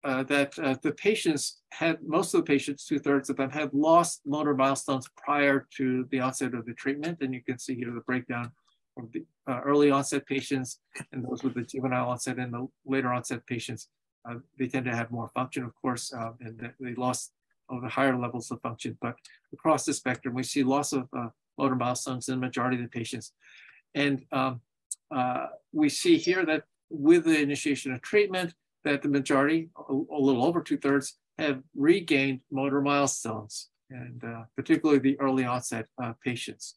uh, uh, that the patients had, most of the patients, two thirds of them had lost motor milestones prior to the onset of the treatment. And you can see here the breakdown of the early onset patients and those with the juvenile onset and the later onset patients. they tend to have more function, of course, and they lost the higher levels of function. But across the spectrum, we see loss of uh, motor milestones in the majority of the patients. And um, uh, we see here that with the initiation of treatment, that the majority, a, little over two thirds, have regained motor milestones, and uh, particularly the early onset uh, patients.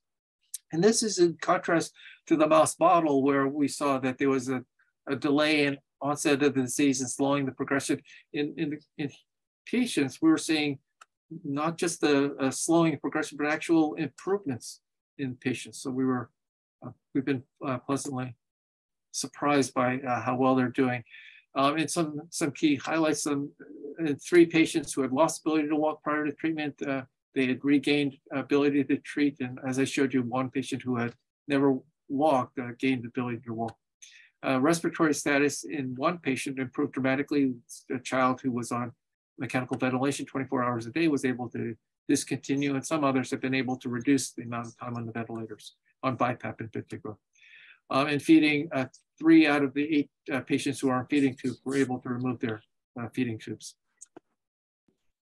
And this is in contrast to the mouse model where we saw that there was a, a delay in onset of the disease and slowing the progression. In, in, in patients, we were seeing not just the a slowing progression, but actual improvements in patients. So we were, uh, we've been uh, pleasantly surprised by uh, how well they're doing. Um, and some, some key highlights, some uh, three patients who had lost ability to walk prior to treatment, uh, they had regained ability to treat. And as I showed you, one patient who had never walked uh, gained ability to walk. respiratory status in one patient improved dramatically, a child who was on mechanical ventilation 24 hours a day was able to discontinue, and some others have been able to reduce the amount of time on the ventilators, on BiPAP in particular. Um, and feeding, uh, three out of the eight uh, patients who are on feeding tube were able to remove their uh, feeding tubes.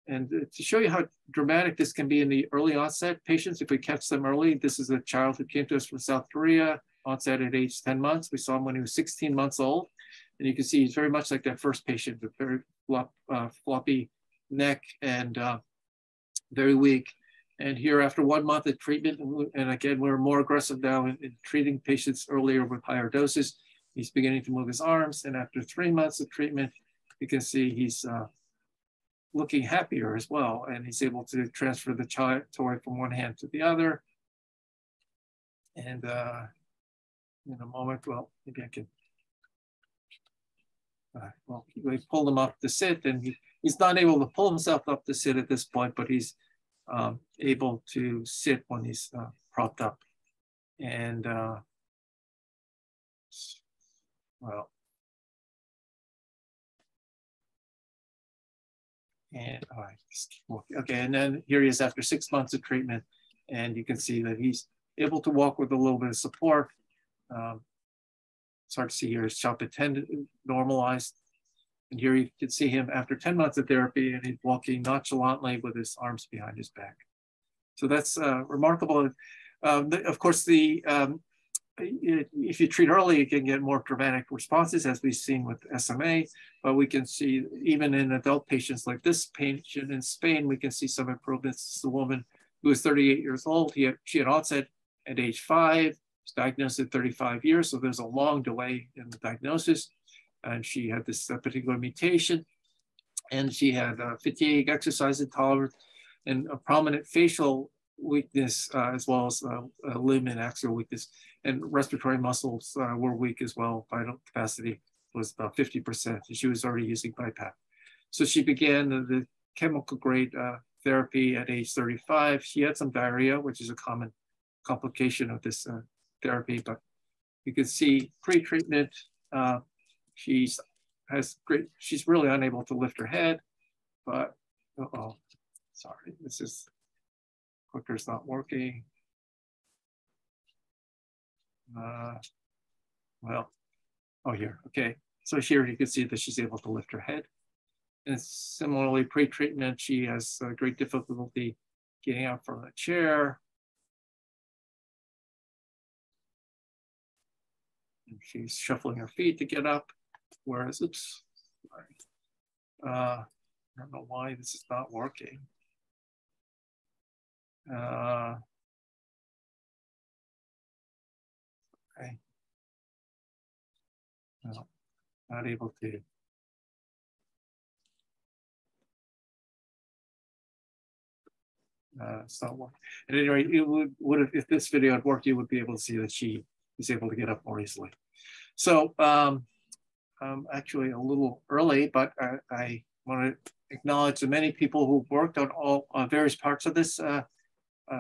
And to show you how dramatic this can be in the early onset patients, if we catch them early, this is a child who came to us from South Korea, onset at age 10 months. We saw him when he was 16 months old. And you can see he's very much like that first patient, very flop, uh, floppy neck and uh, very weak. And here after one month of treatment, and again, we're more aggressive now in, in, treating patients earlier with higher doses. He's beginning to move his arms. And after three months of treatment, you can see he's uh, looking happier as well. And he's able to transfer the toy from one hand to the other. And uh, in a moment, well, maybe I can uh, well, we pulled him up to sit and he, he's not able to pull himself up to sit at this point, but he's um, able to sit when he's uh, propped up. And uh, well, and all right, okay, and then here he is after six months of treatment, and you can see that he's able to walk with a little bit of support. Um, start to see here his chopped tendon normalized. And here you can see him after 10 months of therapy and he's walking nonchalantly with his arms behind his back. So that's uh, remarkable. Um, the, of course, the um, if you treat early, you can get more dramatic responses as we've seen with SMA, but we can see even in adult patients like this patient in Spain, we can see some improvements. A woman who was 38 years old. Had, she had onset at age five was diagnosed at 35 years, so there's a long delay in the diagnosis. And she had this particular mutation, and she had uh, fatigue, exercise intolerance, and a prominent facial weakness, uh, as well as uh, limb and axial weakness. And respiratory muscles uh, were weak as well. Vital capacity was about 50%, and she was already using BiPAP. So she began the, the chemical grade uh, therapy at age 35. She had some diarrhea, which is a common complication of this uh, therapy, but you can see pre-treatment, uh, she's has great, she's really unable to lift her head, but, uh oh sorry, this is, clicker's not working. Uh, well, oh here, okay. So here you can see that she's able to lift her head. And similarly, pre-treatment, she has uh, great difficulty getting up from the chair. And she's shuffling her feet to get up. Whereas, oops, uh, I don't know why this is not working. Uh, okay. No, not able to. Uh, it's not working. At any rate, it would, would if this video had worked, you would be able to see that she is able to get up more easily. So um, I'm actually a little early, but I, I want to acknowledge the many people who worked on all uh, various parts of this uh,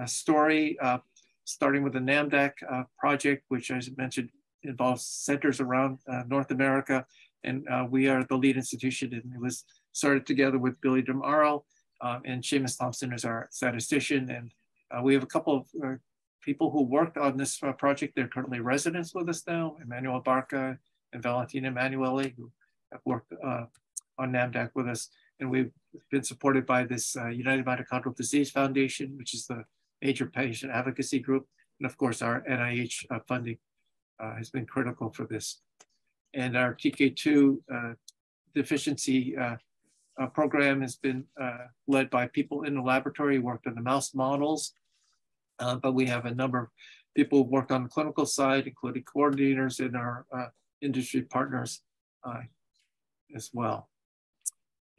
story, uh, starting with the NAMDC uh, project, which as I mentioned involves centers around uh, North America. And we are the lead institution and it was started together with Billy DiMauro and Seamus Thompson is our statistician. And we have a couple of people who worked on this project. They're currently residents with us now, Emanuele Barca and Valentina Emanuele, who have worked on NAMDC with us. And we've been supported by this uh, United Mitochondrial Disease Foundation, which is the major patient advocacy group. And of course, our NIH uh, funding uh, has been critical for this. And our TK2 uh, deficiency program has been led by people in the laboratory, who worked on the mouse models, but we have a number of people who worked on the clinical side, including coordinators and our industry partners as well.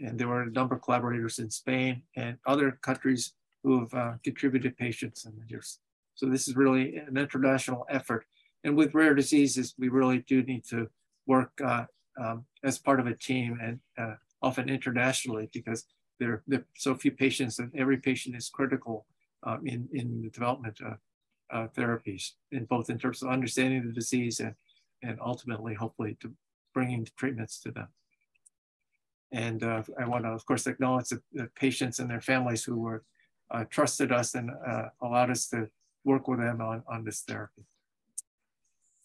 And there were a number of collaborators in Spain and other countries who have uh, contributed patients the years. So this is really an international effort. And with rare diseases, we really do need to work uh, um, as part of a team and uh, often internationally because there, there, are so few patients and every patient is critical um, in, in the development of uh, therapies, in both in terms of understanding the disease and, and ultimately, hopefully, to bringing treatments to them. And uh, I want to, of course, acknowledge the, the, patients and their families who were uh, trusted us and uh, allowed us to work with them on, on this therapy.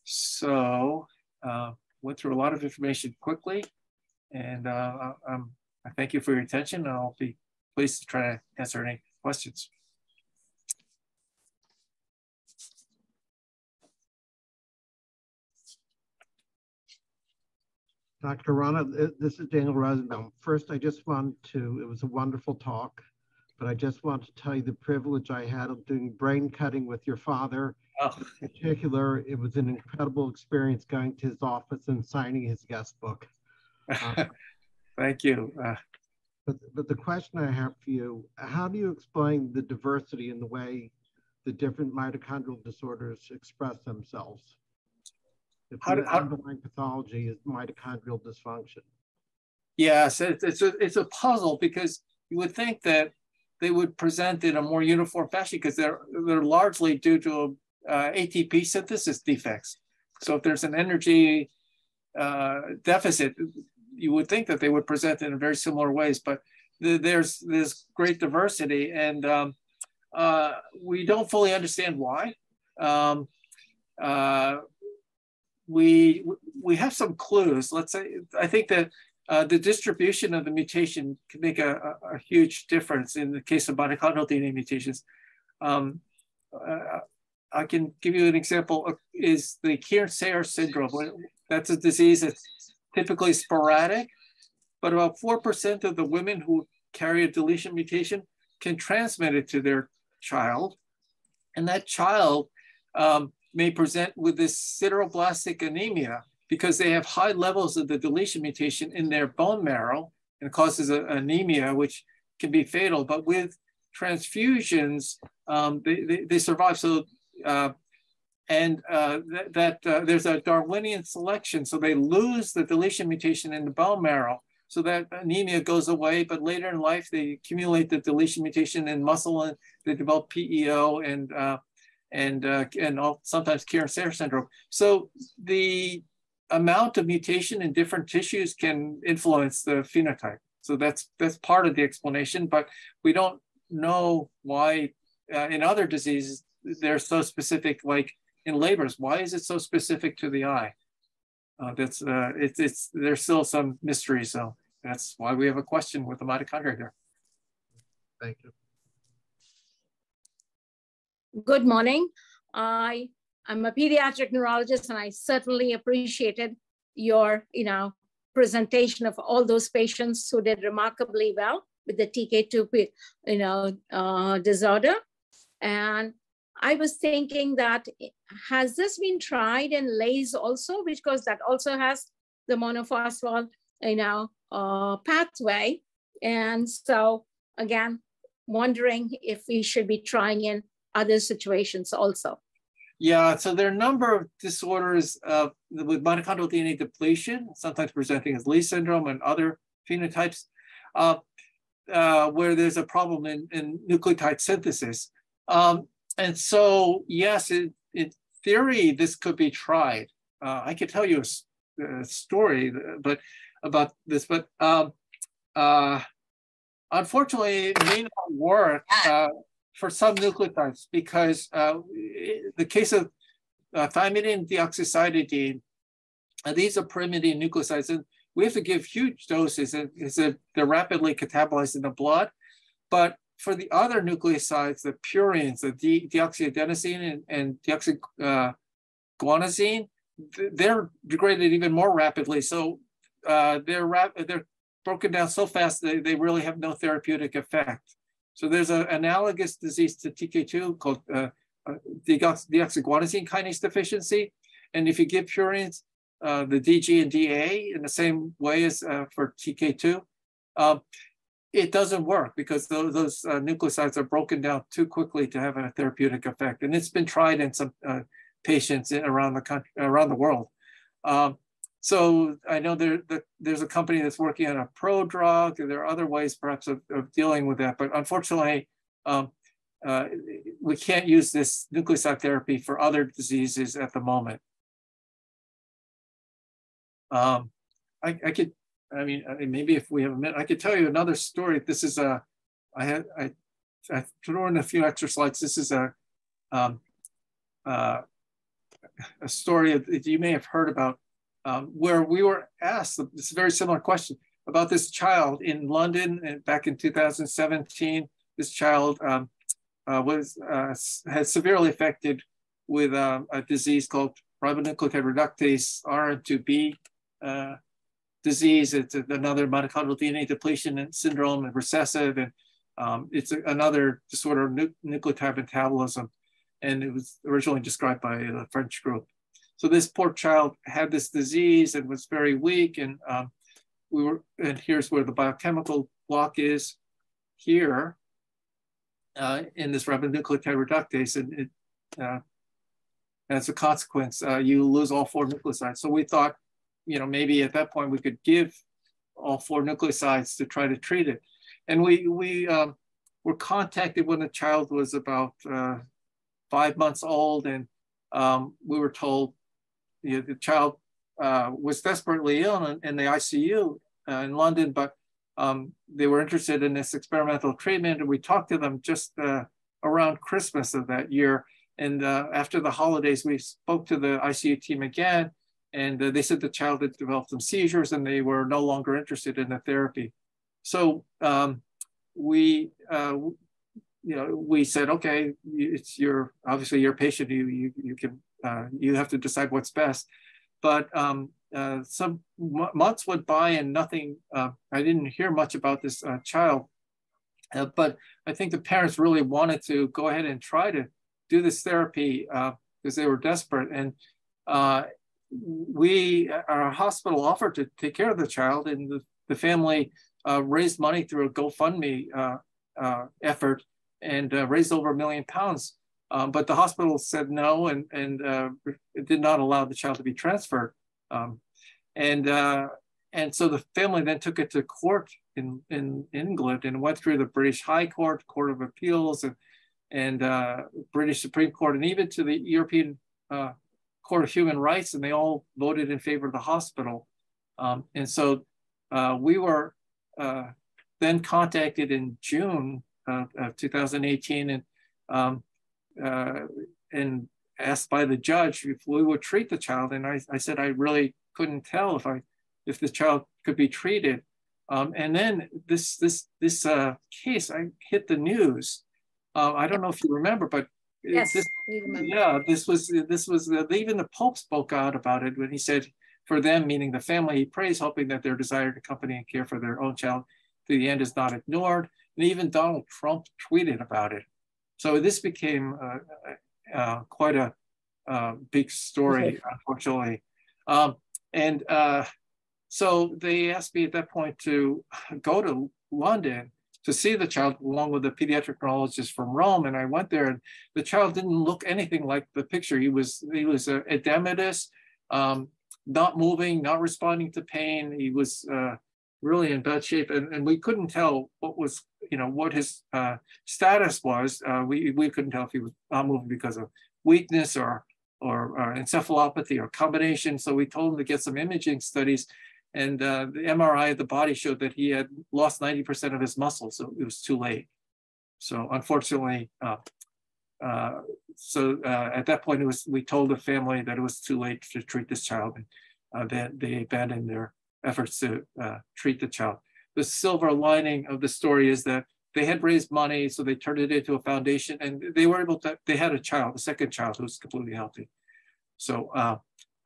So uh, went through a lot of information quickly, and uh, um, I thank you for your attention. And I'll be pleased to try to answer any questions.
Dr. Hirano, this is Daniel Rosenbaum. First, I just want to, it was a wonderful talk, but I just want to tell you the privilege I had of doing brain cutting with your father. Oh. In particular, it was an incredible experience going to his office and signing his guest book.
Uh, Thank you. Uh,
but, but the question I have for you, how do you explain the diversity in the way the different mitochondrial disorders express themselves? If how, the underlying pathology is mitochondrial dysfunction.
Yes, it's, it's, a, it's a puzzle because you would think that they would present in a more uniform fashion because they're, they're largely due to uh, ATP synthesis defects. So if there's an energy uh, deficit, you would think that they would present in very similar ways, but th there's this great diversity and um, uh, we don't fully understand why. Um, uh, we we have some clues. Let's say I think that uh, the distribution of the mutation can make a, a, a, huge difference in the case of mitochondrial DNA mutations. Um, uh, I can give you an example is the Kearns-Sayre syndrome. That's a disease that's typically sporadic, but about 4% of the women who carry a deletion mutation can transmit it to their child. And that child um, may present with this sideroblastic anemia because they have high levels of the deletion mutation in their bone marrow and causes a, anemia, which can be fatal. But with transfusions, um, they, they, they, survive. So, uh, and uh, th that uh, there's a Darwinian selection. So they lose the deletion mutation in the bone marrow. So that anemia goes away, but later in life, they accumulate the deletion mutation in muscle and they develop PEO and uh, and uh, and all, sometimes Kearns-Sayre syndrome. So the amount of mutation in different tissues can influence the phenotype. So that's that's part of the explanation, but we don't know why uh, in other diseases they're so specific. Like in Leber's, why is it so specific to the eye? Uh, that's uh, it's it's there's still some mystery. So that's why we have a question with the mitochondria here.
Thank you.
Good morning. I am a pediatric neurologist and I certainly appreciated your, you know, presentation of all those patients who did remarkably well with the TK2, you know, uh, disorder. And I was thinking that has this been tried in Leigh's also, because that also has the monophosphol, you know, uh, pathway. And so again, wondering if we should be trying in other situations also.
Yeah, so there are a number of disorders uh, with mitochondrial DNA depletion, sometimes presenting as Leigh syndrome and other phenotypes, uh, uh, where there's a problem in, in nucleotide synthesis. Um, and so, yes, in, in, theory, this could be tried. Uh, I could tell you a, a, story, but about this, but um, uh, unfortunately, it may not work uh, for some nucleotides because uh, the case of uh, thymidine deoxycytidine, uh, these are pyrimidine nucleosides, and we have to give huge doses because they're rapidly catabolized in the blood. But for the other nucleosides, the purines, the de deoxyadenosine and, and deoxyguanosine, uh, they're degraded even more rapidly. So uh, they're they're broken down so fast they, they really have no therapeutic effect. So there's an analogous disease to TK2 called uh, uh, deoxyguanosine kinase deficiency. And if you give purines, uh, the DG and DA in the same way as uh, for TK2, um, it doesn't work because those, those uh, nucleosides are broken down too quickly to have a therapeutic effect. And it's been tried in some uh, patients in, around the country, around the world. Um, so I know there, there's a company that's working on a pro drug, and there are other ways perhaps of, of dealing with that. But unfortunately, um, uh, we can't use this nucleoside therapy for other diseases at the moment. Um, I, I, could, I mean, maybe if we have a minute, I could tell you another story. This is a, I had, I, I threw in a few extra slides. This is a, um, uh, a story that you may have heard about um, where we were asked this very similar question about this child in London and back in 2017. This child um, uh, was uh, had severely affected with um, a disease called ribonucleotide reductase RRM2B uh, disease. It's another mitochondrial DNA depletion syndrome and recessive, and um, it's a, another disorder of nu nucleotide metabolism. And it was originally described by a French group. So this poor child had this disease and was very weak. And um, we were, and here's where the biochemical block is here uh, in this ribonucleotide reductase. And it, uh, as a consequence, uh, you lose all four nucleosides. So we thought, you know, maybe at that point we could give all four nucleosides to try to treat it. And we, we um, were contacted when the child was about uh, five months old and um, we were told you know, the child uh, was desperately ill in, in the ICU uh, in London, but um, they were interested in this experimental treatment. And we talked to them just uh, around Christmas of that year. And uh, after the holidays, we spoke to the ICU team again, and uh, they said the child had developed some seizures and they were no longer interested in the therapy. So um, we, uh, you know, we said, okay, it's your obviously your patient. You you you can uh, you have to decide what's best. But um, uh, some months went by and nothing, uh, I didn't hear much about this uh, child. Uh, but I think the parents really wanted to go ahead and try to do this therapy because they were desperate. And we, our hospital offered to take care of the child and the, the family raised money through a GoFundMe effort and raised over a million pounds um, but the hospital said no and, and uh, did not allow the child to be transferred. Um, and, uh, and so the family then took it to court in, in England and went through the British High Court, Court of Appeals, and, and uh, British Supreme Court, and even to the European uh, Court of Human Rights, and they all voted in favor of the hospital. Um, and so uh, we were uh, then contacted in June of 2018, and um, uh, and asked by the judge if we would treat the child. And I, I said I really couldn't tell if I if the child could be treated. Um, and then this this this uh, case I hit the news. Uh, I don't know if you remember, but
yes,
this, yeah, this was this was uh, even the Pope spoke out about it when he said, for them, meaning the family, he prays, hoping that their desire to accompany and care for their own child to the end is not ignored. And even Donald Trump tweeted about it. So this became uh, uh, quite a uh, big story, unfortunately. Um, and uh, so they asked me at that point to go to London to see the child along with a pediatric neurologist from Rome. And I went there and the child didn't look anything like the picture. He was, he was edematous, um, not moving, not responding to pain. He was uh, really in bad shape. And, and we couldn't tell what was, you know, what his uh, status was. Uh, we, we couldn't tell if he was not moving because of weakness or, or, or encephalopathy or combination. So we told him to get some imaging studies and uh, the MRI of the body showed that he had lost 90% of his muscle, so it was too late. So unfortunately, uh, uh, so uh, at that point, it was we told the family that it was too late to treat this child, and uh, that they, they abandoned their efforts to uh, treat the child. The silver lining of the story is that they had raised money, so they turned it into a foundation, and they were able to. They had a child, a second child, who's completely healthy. So,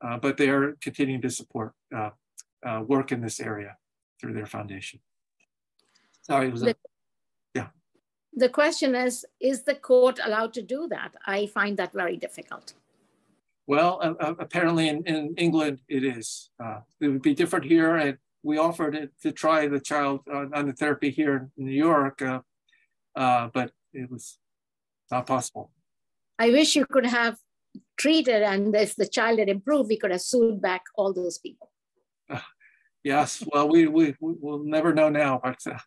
but they are continuing to support uh, work in this area through their foundation. Sorry, it was
the,
a, yeah.
The question is, is the court allowed to do that? I find that very difficult.
Well, uh, uh apparently in, in England it is. Uh, it would be different here. And we offered it to try the child on, on the therapy here in New York, uh, uh, but it was not possible.
I wish you could have treated and if the child had improved, we could have sued back all those people.
yes, well, we, we, will never know now, but, uh,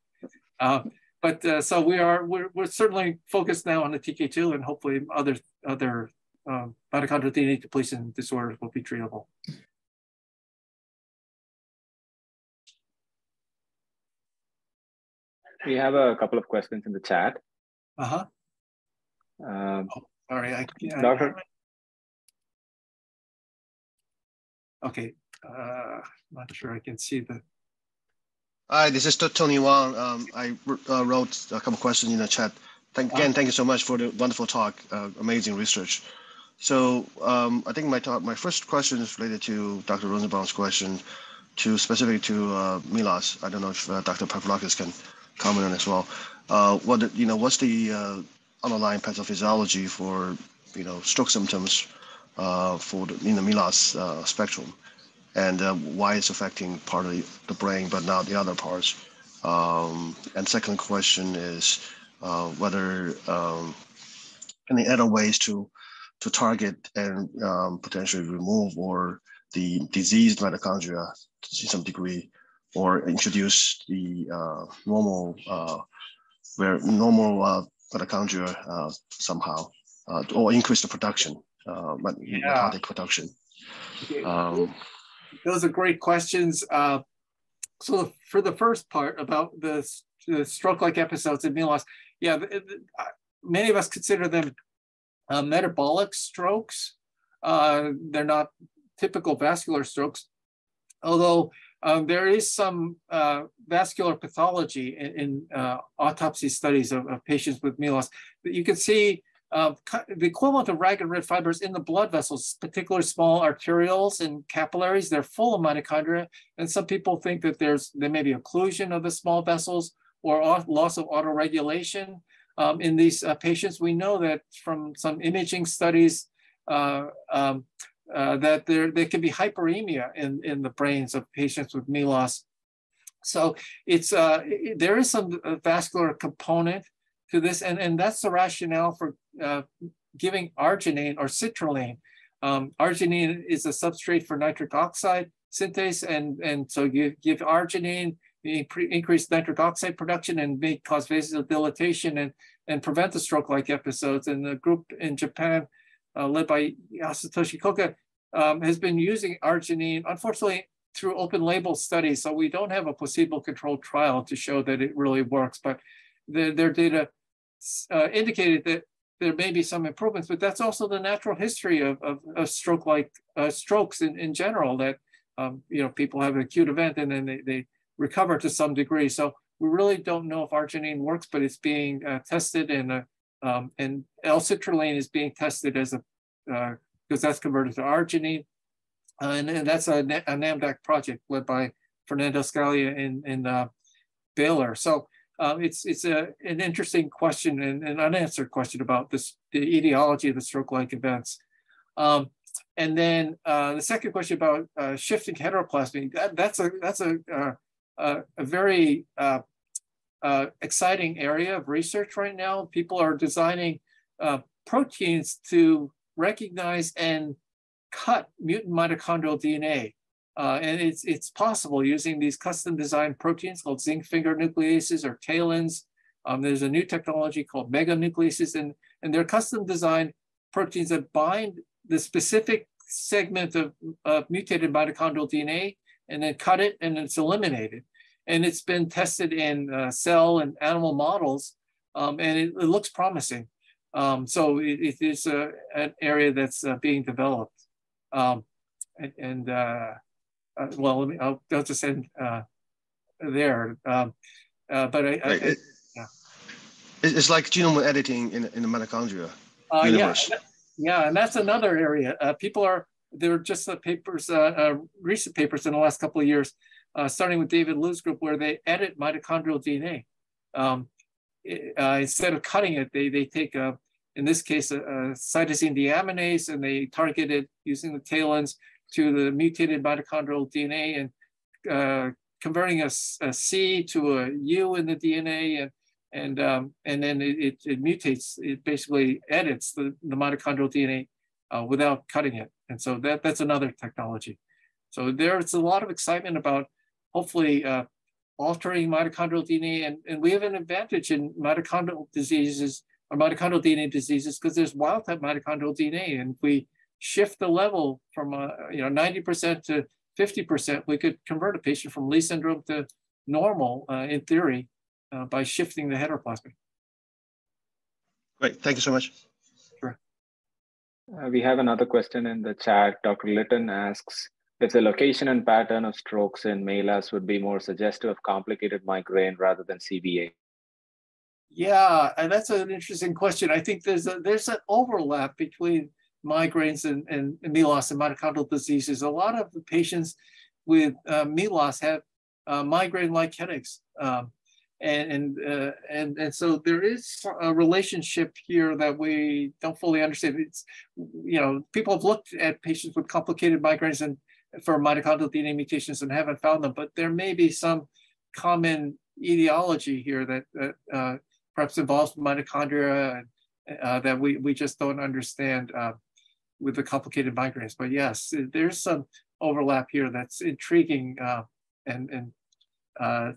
uh, but uh, so we are, we're, we're certainly focused now on the TK2 and hopefully other, other um, mitochondrial DNA depletion disorders will be treatable.
We have a couple of questions in the chat.
Uh-huh.
Um,
oh, sorry, I,
yeah, Doctor.
Okay, uh, not sure I can see the.
Hi, this is Tony Wang. Um, I uh, wrote a couple questions in the chat. Thank, again, thank you so much for the wonderful talk, uh, amazing research. So um, I think my my first question is related to Dr. Rosenbaum's question, to specific to uh, MELAS. I don't know if uh, Dr. Pavlakis can comment on as well. Uh, what you know, what's the uh, underlying pathophysiology for you know stroke symptoms uh, for the, in the MELAS uh, spectrum? and why it's affecting part of the brain but not the other parts. Um, and second question is whether um, any other ways to to target and um, potentially remove or the diseased mitochondria to some degree, or introduce the uh, normal uh, where normal uh, mitochondria uh, somehow, or increase the production, uh, yeah. production. Um,
those are great questions. Uh, so for the first part about the, the stroke-like episodes in MELAS, yeah, the, the, uh, many of us consider them uh, metabolic strokes. Uh, they're not typical vascular strokes, although um, there is some uh, vascular pathology in, in uh, autopsy studies of, of, patients with MELAS that you can see uh, the equivalent of ragged red fibers in the blood vessels, particularly small arterioles and capillaries, they're full of mitochondria. And some people think that there's there may be occlusion of the small vessels or loss of autoregulation um, in these uh, patients. We know that from some imaging studies uh, um, uh, that there, there can be hyperemia in, in the brains of patients with MELAS. So it's uh, there is some uh, vascular component to this, and, and that's the rationale for uh, giving arginine or citrulline. Um, arginine is a substrate for nitric oxide synthase, and, and so you give arginine, increase nitric oxide production and may cause vasodilatation and, and prevent the stroke-like episodes. And the group in Japan, uh, led by Yasutoshi Koga, um, has been using arginine, unfortunately, through open label studies. So we don't have a placebo-controlled trial to show that it really works, but the, their data uh, indicated that there may be some improvements, but that's also the natural history of, of, of stroke-like uh, strokes in, in general that, um, you know, people have an acute event and then they, they recover to some degree. So we really don't know if arginine works, but it's being uh, tested and, uh, um, and L-citrulline is being tested as a, because uh, that's converted to arginine. Uh, and, and, that's a, a NAMDC project led by Fernando Scaglia in, in uh, Baylor. So um, it's it's a, an interesting question and an unanswered question about this the etiology of the stroke-like events. Um, and then the second question about shifting heteroplasmy, that, that's a that's a, a, a very uh, uh, exciting area of research right now. People are designing uh, proteins to recognize and cut mutant mitochondrial DNA. Uh, and it's, it's possible using these custom designed proteins called zinc finger nucleases or TALENs. Um, there's a new technology called meganucleases, and, and they're custom designed proteins that bind the specific segment of, of mutated mitochondrial DNA and then cut it and it's eliminated. And it's been tested in uh, cell and animal models, um, and it, it, looks promising. Um, so it, it is a, an area that's uh, being developed. Um, and, and uh, uh, well, let me, I'll, I'll just end uh, there. Um, uh, but I, I, I yeah.
It's like genome editing in, in the mitochondria universe.
Yeah, yeah, and that's another area. people are, there are just the papers, recent papers in the last couple of years, starting with David Liu's group, where they edit mitochondrial DNA. Um, uh, instead of cutting it, they, they take, a, in this case, a, a cytosine deaminase and they target it using the TALENs to the mutated mitochondrial DNA and uh, converting a, a C to a U in the DNA and and um, and then it, it, it, mutates. It basically edits the, the mitochondrial DNA uh, without cutting it. And so that that's another technology. So there's a lot of excitement about hopefully uh, altering mitochondrial DNA, and, and we have an advantage in mitochondrial diseases or mitochondrial DNA diseases because there's wild type mitochondrial DNA, and if we shift the level from uh, you know 90% to 50%, we could convert a patient from Leigh syndrome to normal uh, in theory uh, by shifting the heteroplasmy.
Great, thank you so much.
Uh, we have another question in the chat. Dr. Litton asks, if the location and pattern of strokes in MELAS would be more suggestive of complicated migraine rather than CVA.
Yeah, and that's an interesting question. I think there's a, there's an overlap between migraines and, and, and MELAS and mitochondrial diseases. A lot of the patients with uh, MELAS have uh, migraine-like headaches. Um, and and, uh, and and so there is a relationship here that we don't fully understand. It's you know people have looked at patients with complicated migraines and for mitochondrial DNA mutations and haven't found them, but there may be some common etiology here that, that uh, perhaps involves mitochondria uh, that we, we just don't understand uh, with the complicated migraines. But yes, there's some overlap here that's intriguing uh, and, and uh,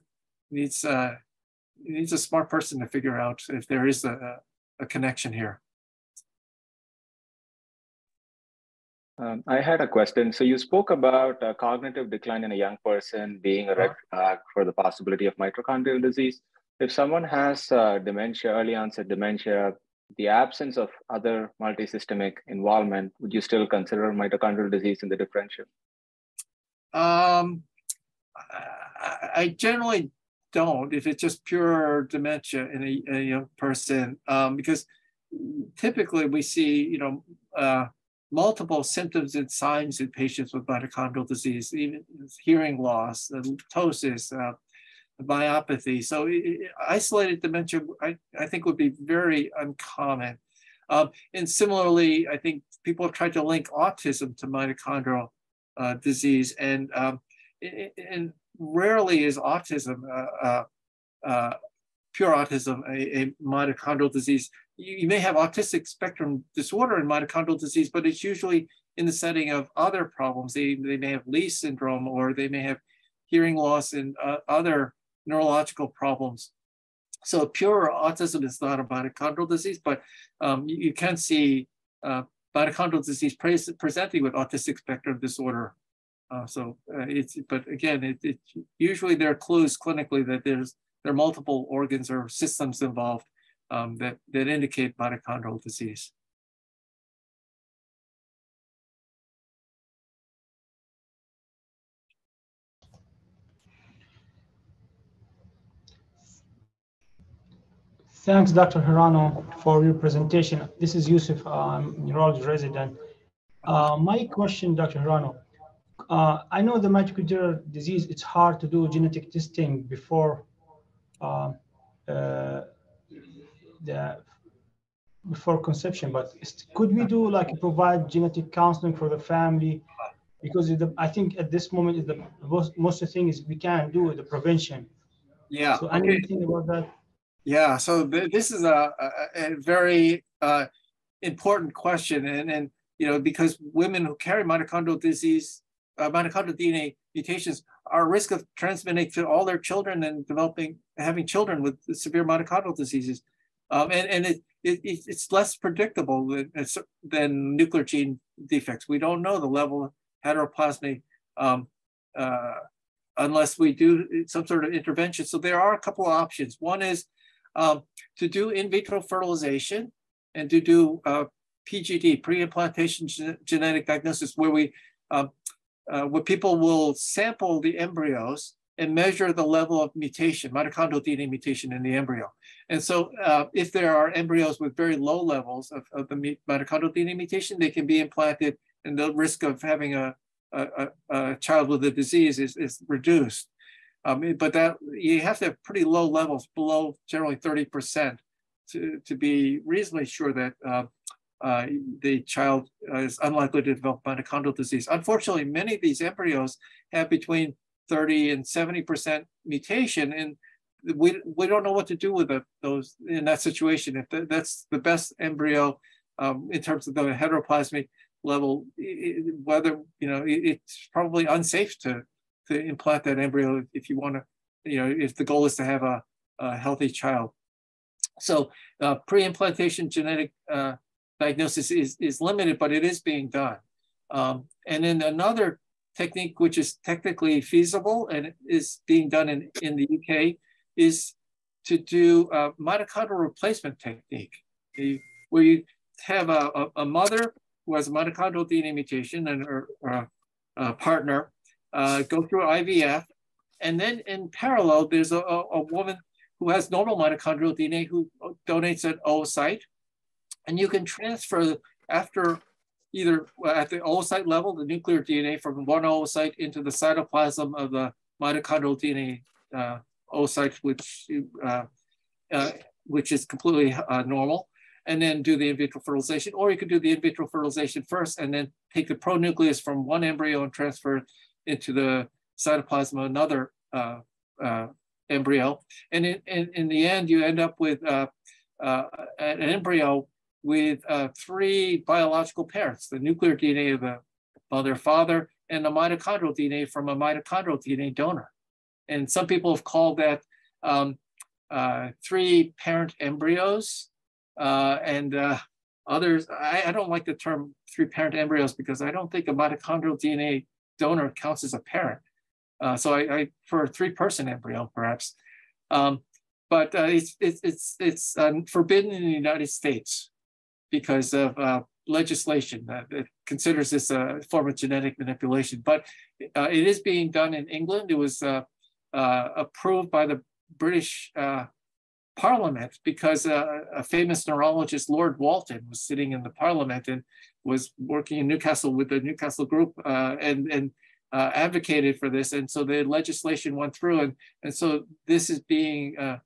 needs, uh, needs a smart person to figure out if there is a, a connection here.
Um, I had a question. So you spoke about uh, cognitive decline in a young person being a red flag for the possibility of mitochondrial disease. If someone has uh, dementia, early onset dementia, the absence of other multisystemic involvement, would you still consider mitochondrial disease in the differential?
Um, I generally don't if it's just pure dementia in a, a young person, um, because typically we see, you know, uh, multiple symptoms and signs in patients with mitochondrial disease, even hearing loss, ptosis, uh, myopathy. So isolated dementia, I, I think would be very uncommon. Um, and similarly, I think people have tried to link autism to mitochondrial uh, disease and, um, and rarely is autism, uh, uh, uh pure autism, a, a mitochondrial disease you, you may have autistic spectrum disorder and mitochondrial disease, but it's usually in the setting of other problems. They, they may have Leigh syndrome or they may have hearing loss and uh, other neurological problems. So pure autism is not a mitochondrial disease, but um, you, you, can see uh, mitochondrial disease pre presenting with autistic spectrum disorder. Uh, so uh, it's, but again, it, it, usually there are clues clinically that there's there are multiple organs or systems involved um, that, that indicate mitochondrial disease.
Thanks, Dr. Hirano, for your presentation. This is Yusuf, I'm neurology resident. Uh, my question, Dr. Hirano, uh, I know the mitochondrial disease, it's hard to do genetic testing before uh, uh the before conception, but could we do like provide genetic counseling for the family? Because the, I think at this moment, the most, most of the thing is we can do the prevention
Yeah.
So
okay.
anything about that?
Yeah. So th this is a, a, a very uh, important question, and and you know because women who carry mitochondrial disease, uh, mitochondrial DNA mutations are at risk of transmitting to all their children and developing having children with severe mitochondrial diseases, um, and and it, it it's less predictable than, than nuclear gene defects. We don't know the level of heteroplasmy. Um, uh, unless we do some sort of intervention. So there are a couple of options. One is um, to do in vitro fertilization and to do uh, PGD, pre-implantation gen genetic diagnosis, where we, um, uh, where people will sample the embryos and measure the level of mutation, mitochondrial DNA mutation in the embryo. And so uh, if there are embryos with very low levels of, of the mitochondrial DNA mutation, they can be implanted and the risk of having a, a, a child with a disease is, is reduced. Um, but that you have to have pretty low levels, below generally 30%, to, to be reasonably sure that uh, uh, the child is unlikely to develop mitochondrial disease. Unfortunately, many of these embryos have between 30 and 70% mutation, and we, we don't know what to do with those in that situation. If the, that's the best embryo um, in terms of the heteroplasmy, level, whether, you know, it's probably unsafe to, to implant that embryo if you want to, you know, if the goal is to have a, a healthy child. So uh, pre-implantation genetic uh, diagnosis is, is limited, but it is being done. Um, and then another technique, which is technically feasible and is being done in, in the UK, is to do a mitochondrial replacement technique, where you have a, a, mother who has a mitochondrial DNA mutation and her, her uh, partner uh, go through IVF. And then in parallel, there's a, a, woman who has normal mitochondrial DNA who donates an oocyte. And you can transfer after either at the oocyte level, the nuclear DNA from one oocyte into the cytoplasm of the mitochondrial DNA uh, oocyte, which, uh, uh, which is completely uh, normal and then do the in vitro fertilization, or you could do the in vitro fertilization first and then take the pronucleus from one embryo and transfer it into the cytoplasm of another uh, uh, embryo. And in, in, in, the end, you end up with uh, an embryo with uh, three biological parents, the nuclear DNA of a mother, father, and the mitochondrial DNA from a mitochondrial DNA donor. And some people have called that um, uh, three parent embryos uh, and uh, others, I, I, don't like the term three parent embryos because I don't think a mitochondrial DNA donor counts as a parent. Uh, so I, I, for a three person embryo, perhaps. Um, but uh, it's, it's, it's, it's uh, forbidden in the United States because of uh, legislation that considers this a form of genetic manipulation. But it is being done in England. It was approved by the British parliament because uh, a famous neurologist, Lord Walton, was sitting in the parliament and was working in Newcastle with the Newcastle group uh, and, and uh, advocated for this. And so the legislation went through. And, and so this is being uh,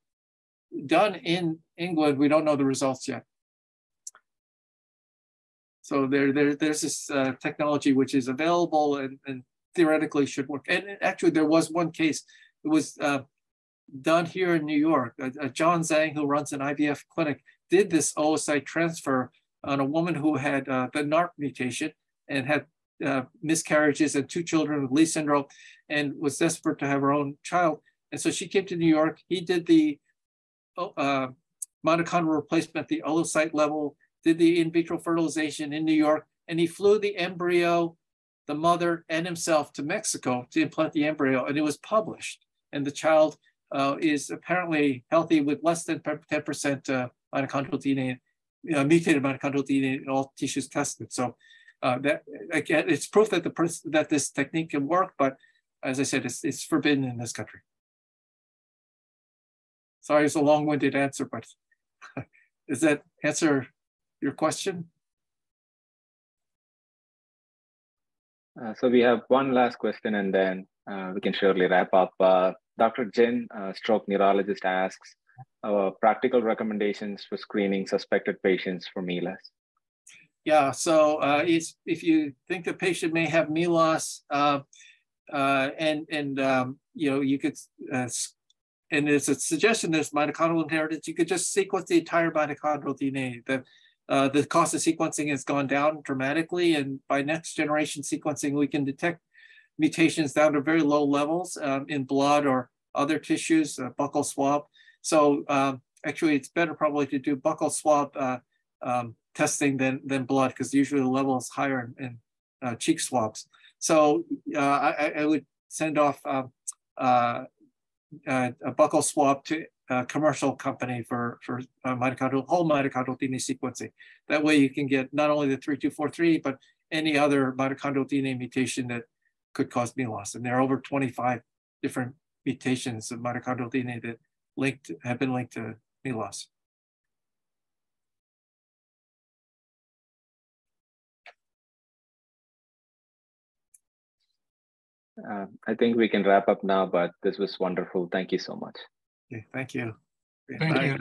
done in England. We don't know the results yet. So there, there, there's this uh, technology which is available and, and theoretically should work. And actually, there was one case. It was uh, done here in New York. Uh, uh John Zhang, who runs an IVF clinic, did this oocyte transfer on a woman who had uh, the NARP mutation and had uh, miscarriages and two children with Leigh syndrome and was desperate to have her own child. And so she came to New York. He did the oh, mitochondrial replacement the oocyte level, did the in vitro fertilization in New York, and he flew the embryo, the mother, and himself to Mexico to implant the embryo, and it was published. And the child uh, is apparently healthy with less than 10% uh, mitochondrial DNA, uh, mutated mitochondrial DNA in all tissues tested. So uh, that again, it's proof that the person that this technique can work, but as I said, it's, it's forbidden in this country. Sorry, it's a long-winded answer, but does that answer your question?
Uh, so we have one last question and then uh, we can surely wrap up. Uh, Dr. Jin, uh, stroke neurologist, asks uh, practical recommendations for screening suspected patients for MELAS.
Yeah, so uh, if you think the patient may have MELAS, uh, uh, and and um, you know you could uh, and there's a suggestion there's mitochondrial inheritance. You could just sequence the entire mitochondrial DNA. The, uh, the cost of sequencing has gone down dramatically, and by next generation sequencing, we can detect mutations down to very low levels um, in blood or other tissues, uh, buccal swab. So um, actually, it's better probably to do buccal swab uh, um, testing than, than blood because usually the level is higher in, in uh, cheek swabs. So uh, I, I, would send off um, uh, uh, a buccal swab to commercial company for, for uh, mitochondrial, whole mitochondrial DNA sequencing. That way you can get not only the 3243, but any other mitochondrial DNA mutation that could cause MELAS. And there are over 25 different mutations of mitochondrial DNA that linked have been linked to MELAS.
Uh, I think we can wrap up now, but this was wonderful. Thank you so much.
Okay, thank you.
Thank Bye. you.